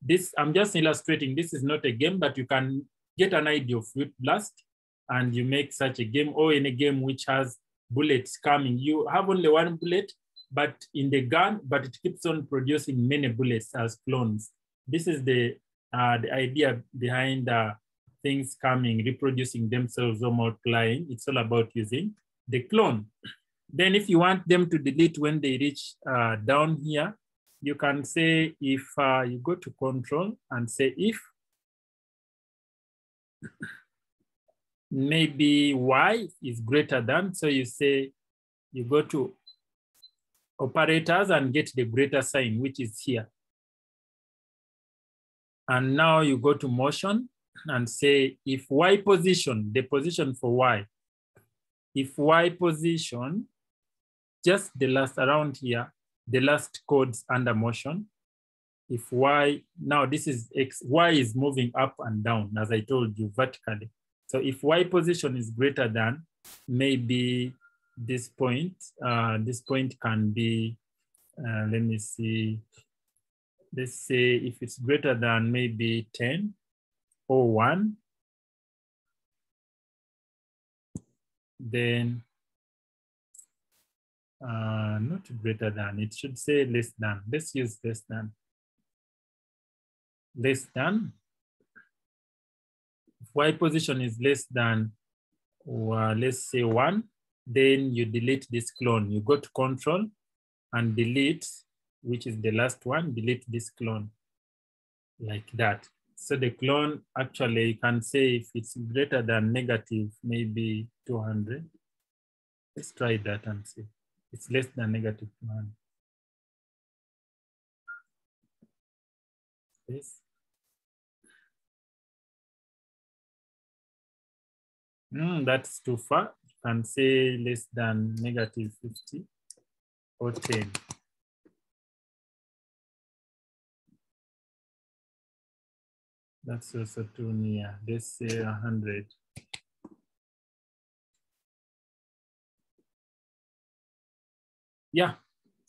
This, I'm just illustrating, this is not a game, but you can get an idea of Fruit Blast and you make such a game or in a game which has bullets coming. You have only one bullet, but in the gun, but it keeps on producing many bullets as clones. This is the, uh, the idea behind uh, things coming, reproducing themselves or multiplying. It's all about using the clone. Then if you want them to delete when they reach uh, down here, you can say if uh, you go to control and say if, maybe y is greater than, so you say, you go to operators and get the greater sign, which is here. And now you go to motion and say, if Y position, the position for Y, if Y position, just the last around here, the last codes under motion, if Y, now this is X, Y is moving up and down, as I told you, vertically. So if Y position is greater than, maybe this point, uh, this point can be, uh, let me see, let's say if it's greater than maybe 10 or 1, then uh, not greater than, it should say less than. Let's use less than. Less than. If Y position is less than, or let's say 1, then you delete this clone. You go to control and delete, which is the last one, delete this clone like that. So the clone, actually you can say if it's greater than negative, maybe 200. Let's try that and see. It's less than negative 1. This. Mm, that's too far You can say less than negative 50 or 10. That's also too near. Let's say 100. Yeah,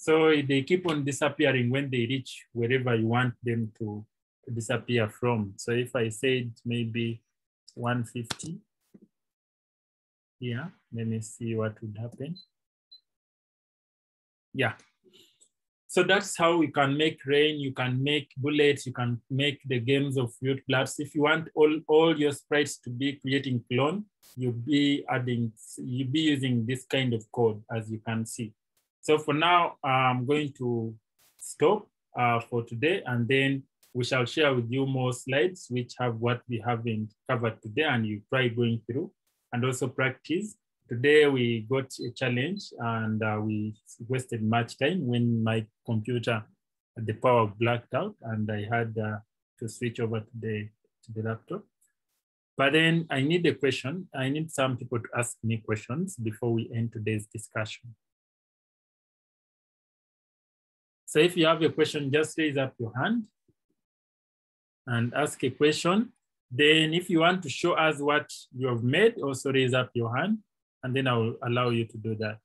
so they keep on disappearing when they reach wherever you want them to, disappear from. So if I said maybe 150, yeah, let me see what would happen. Yeah. So that's how you can make rain, you can make bullets, you can make the games of Fruit Blast. If you want all, all your sprites to be creating clone, you'll be adding, you'll be using this kind of code as you can see. So for now, I'm going to stop uh, for today and then we shall share with you more slides which have what we haven't covered today and you try going through and also practice. Today we got a challenge and uh, we wasted much time when my computer, the power blacked out and I had uh, to switch over to the, to the laptop. But then I need a question. I need some people to ask me questions before we end today's discussion. So if you have a question, just raise up your hand and ask a question. Then if you want to show us what you have made, also raise up your hand and then I will allow you to do that.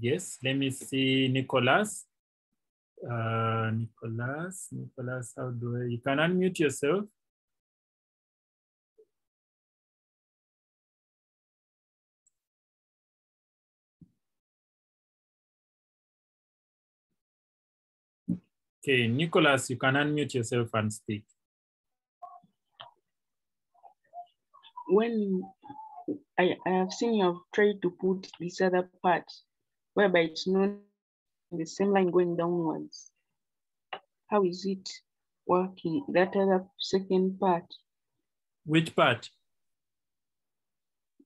Yes, let me see Nicholas. Uh, Nicholas, Nicholas, how do I, you can unmute yourself. Okay, Nicholas, you can unmute yourself and speak. When I, I have seen you have tried to put this other part whereby it's not the same line going downwards. How is it working? That other second part, Which part?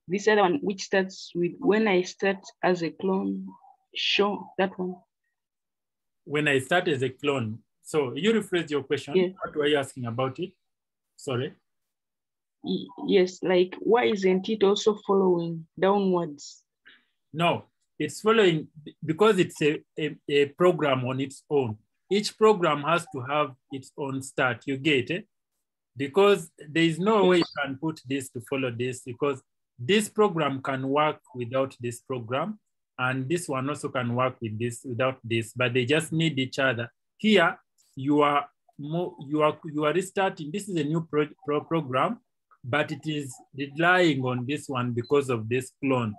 this other one, which starts with when I start as a clone, show that one. When I start as a clone. So you rephrase your question. Yeah. What were you asking about it? Sorry. Yes, like why isn't it also following downwards? No, it's following because it's a, a, a program on its own. Each program has to have its own start. You get it? Because there is no way you can put this to follow this because this program can work without this program. And this one also can work with this without this, but they just need each other. Here, you are more, you are you are restarting. This is a new pro, pro program, but it is relying on this one because of this clone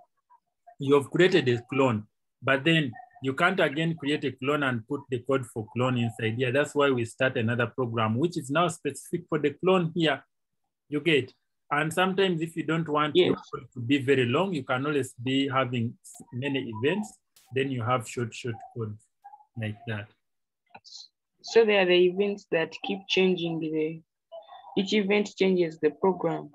you have created a clone, but then you can't again create a clone and put the code for clone inside here. That's why we start another program, which is now specific for the clone here. You get, and sometimes if you don't want Yes. to be very long, you can always be having many events. Then you have short, short codes like that. So there are the events that keep changing the, each event changes the program.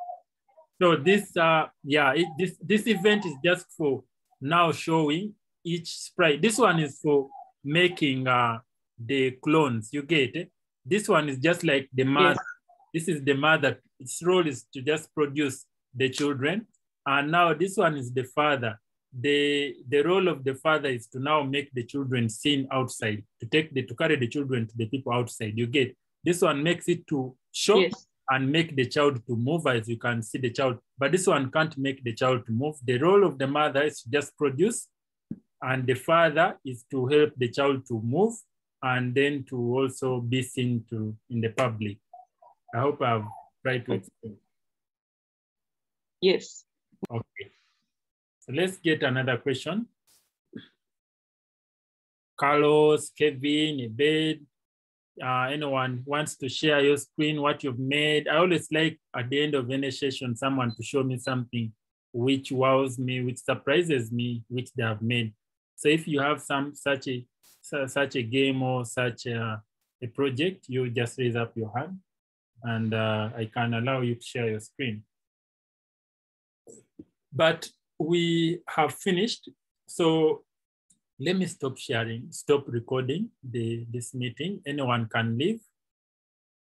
So this, uh, yeah, it, this this event is just for now showing each sprite. This one is for making uh, the clones. You get it? This one is just like the mother. This is the mother. Its role is to just produce the children, and now this one is the father. The the role of the father is to now make the children seen outside, to take the to carry the children to the people outside. You get this one makes it to show Yes, and make the child to move as you can see the child. But this one can't make the child to move. The role of the mother is to just produce and the father is to help the child to move and then to also be seen to in the public. I hope I've tried to explain. yes. Okay. So let's get another question. Carlos, Kevin, Ebed, uh, anyone wants to share your screen, what you've made. I always like at the end of any session, someone to show me something which wows me, which surprises me, which they have made. So if you have some such a such a game or such a, a project, you just raise up your hand and uh, I can allow you to share your screen. But we have finished. So let me stop sharing, stop recording the, this meeting. Anyone can leave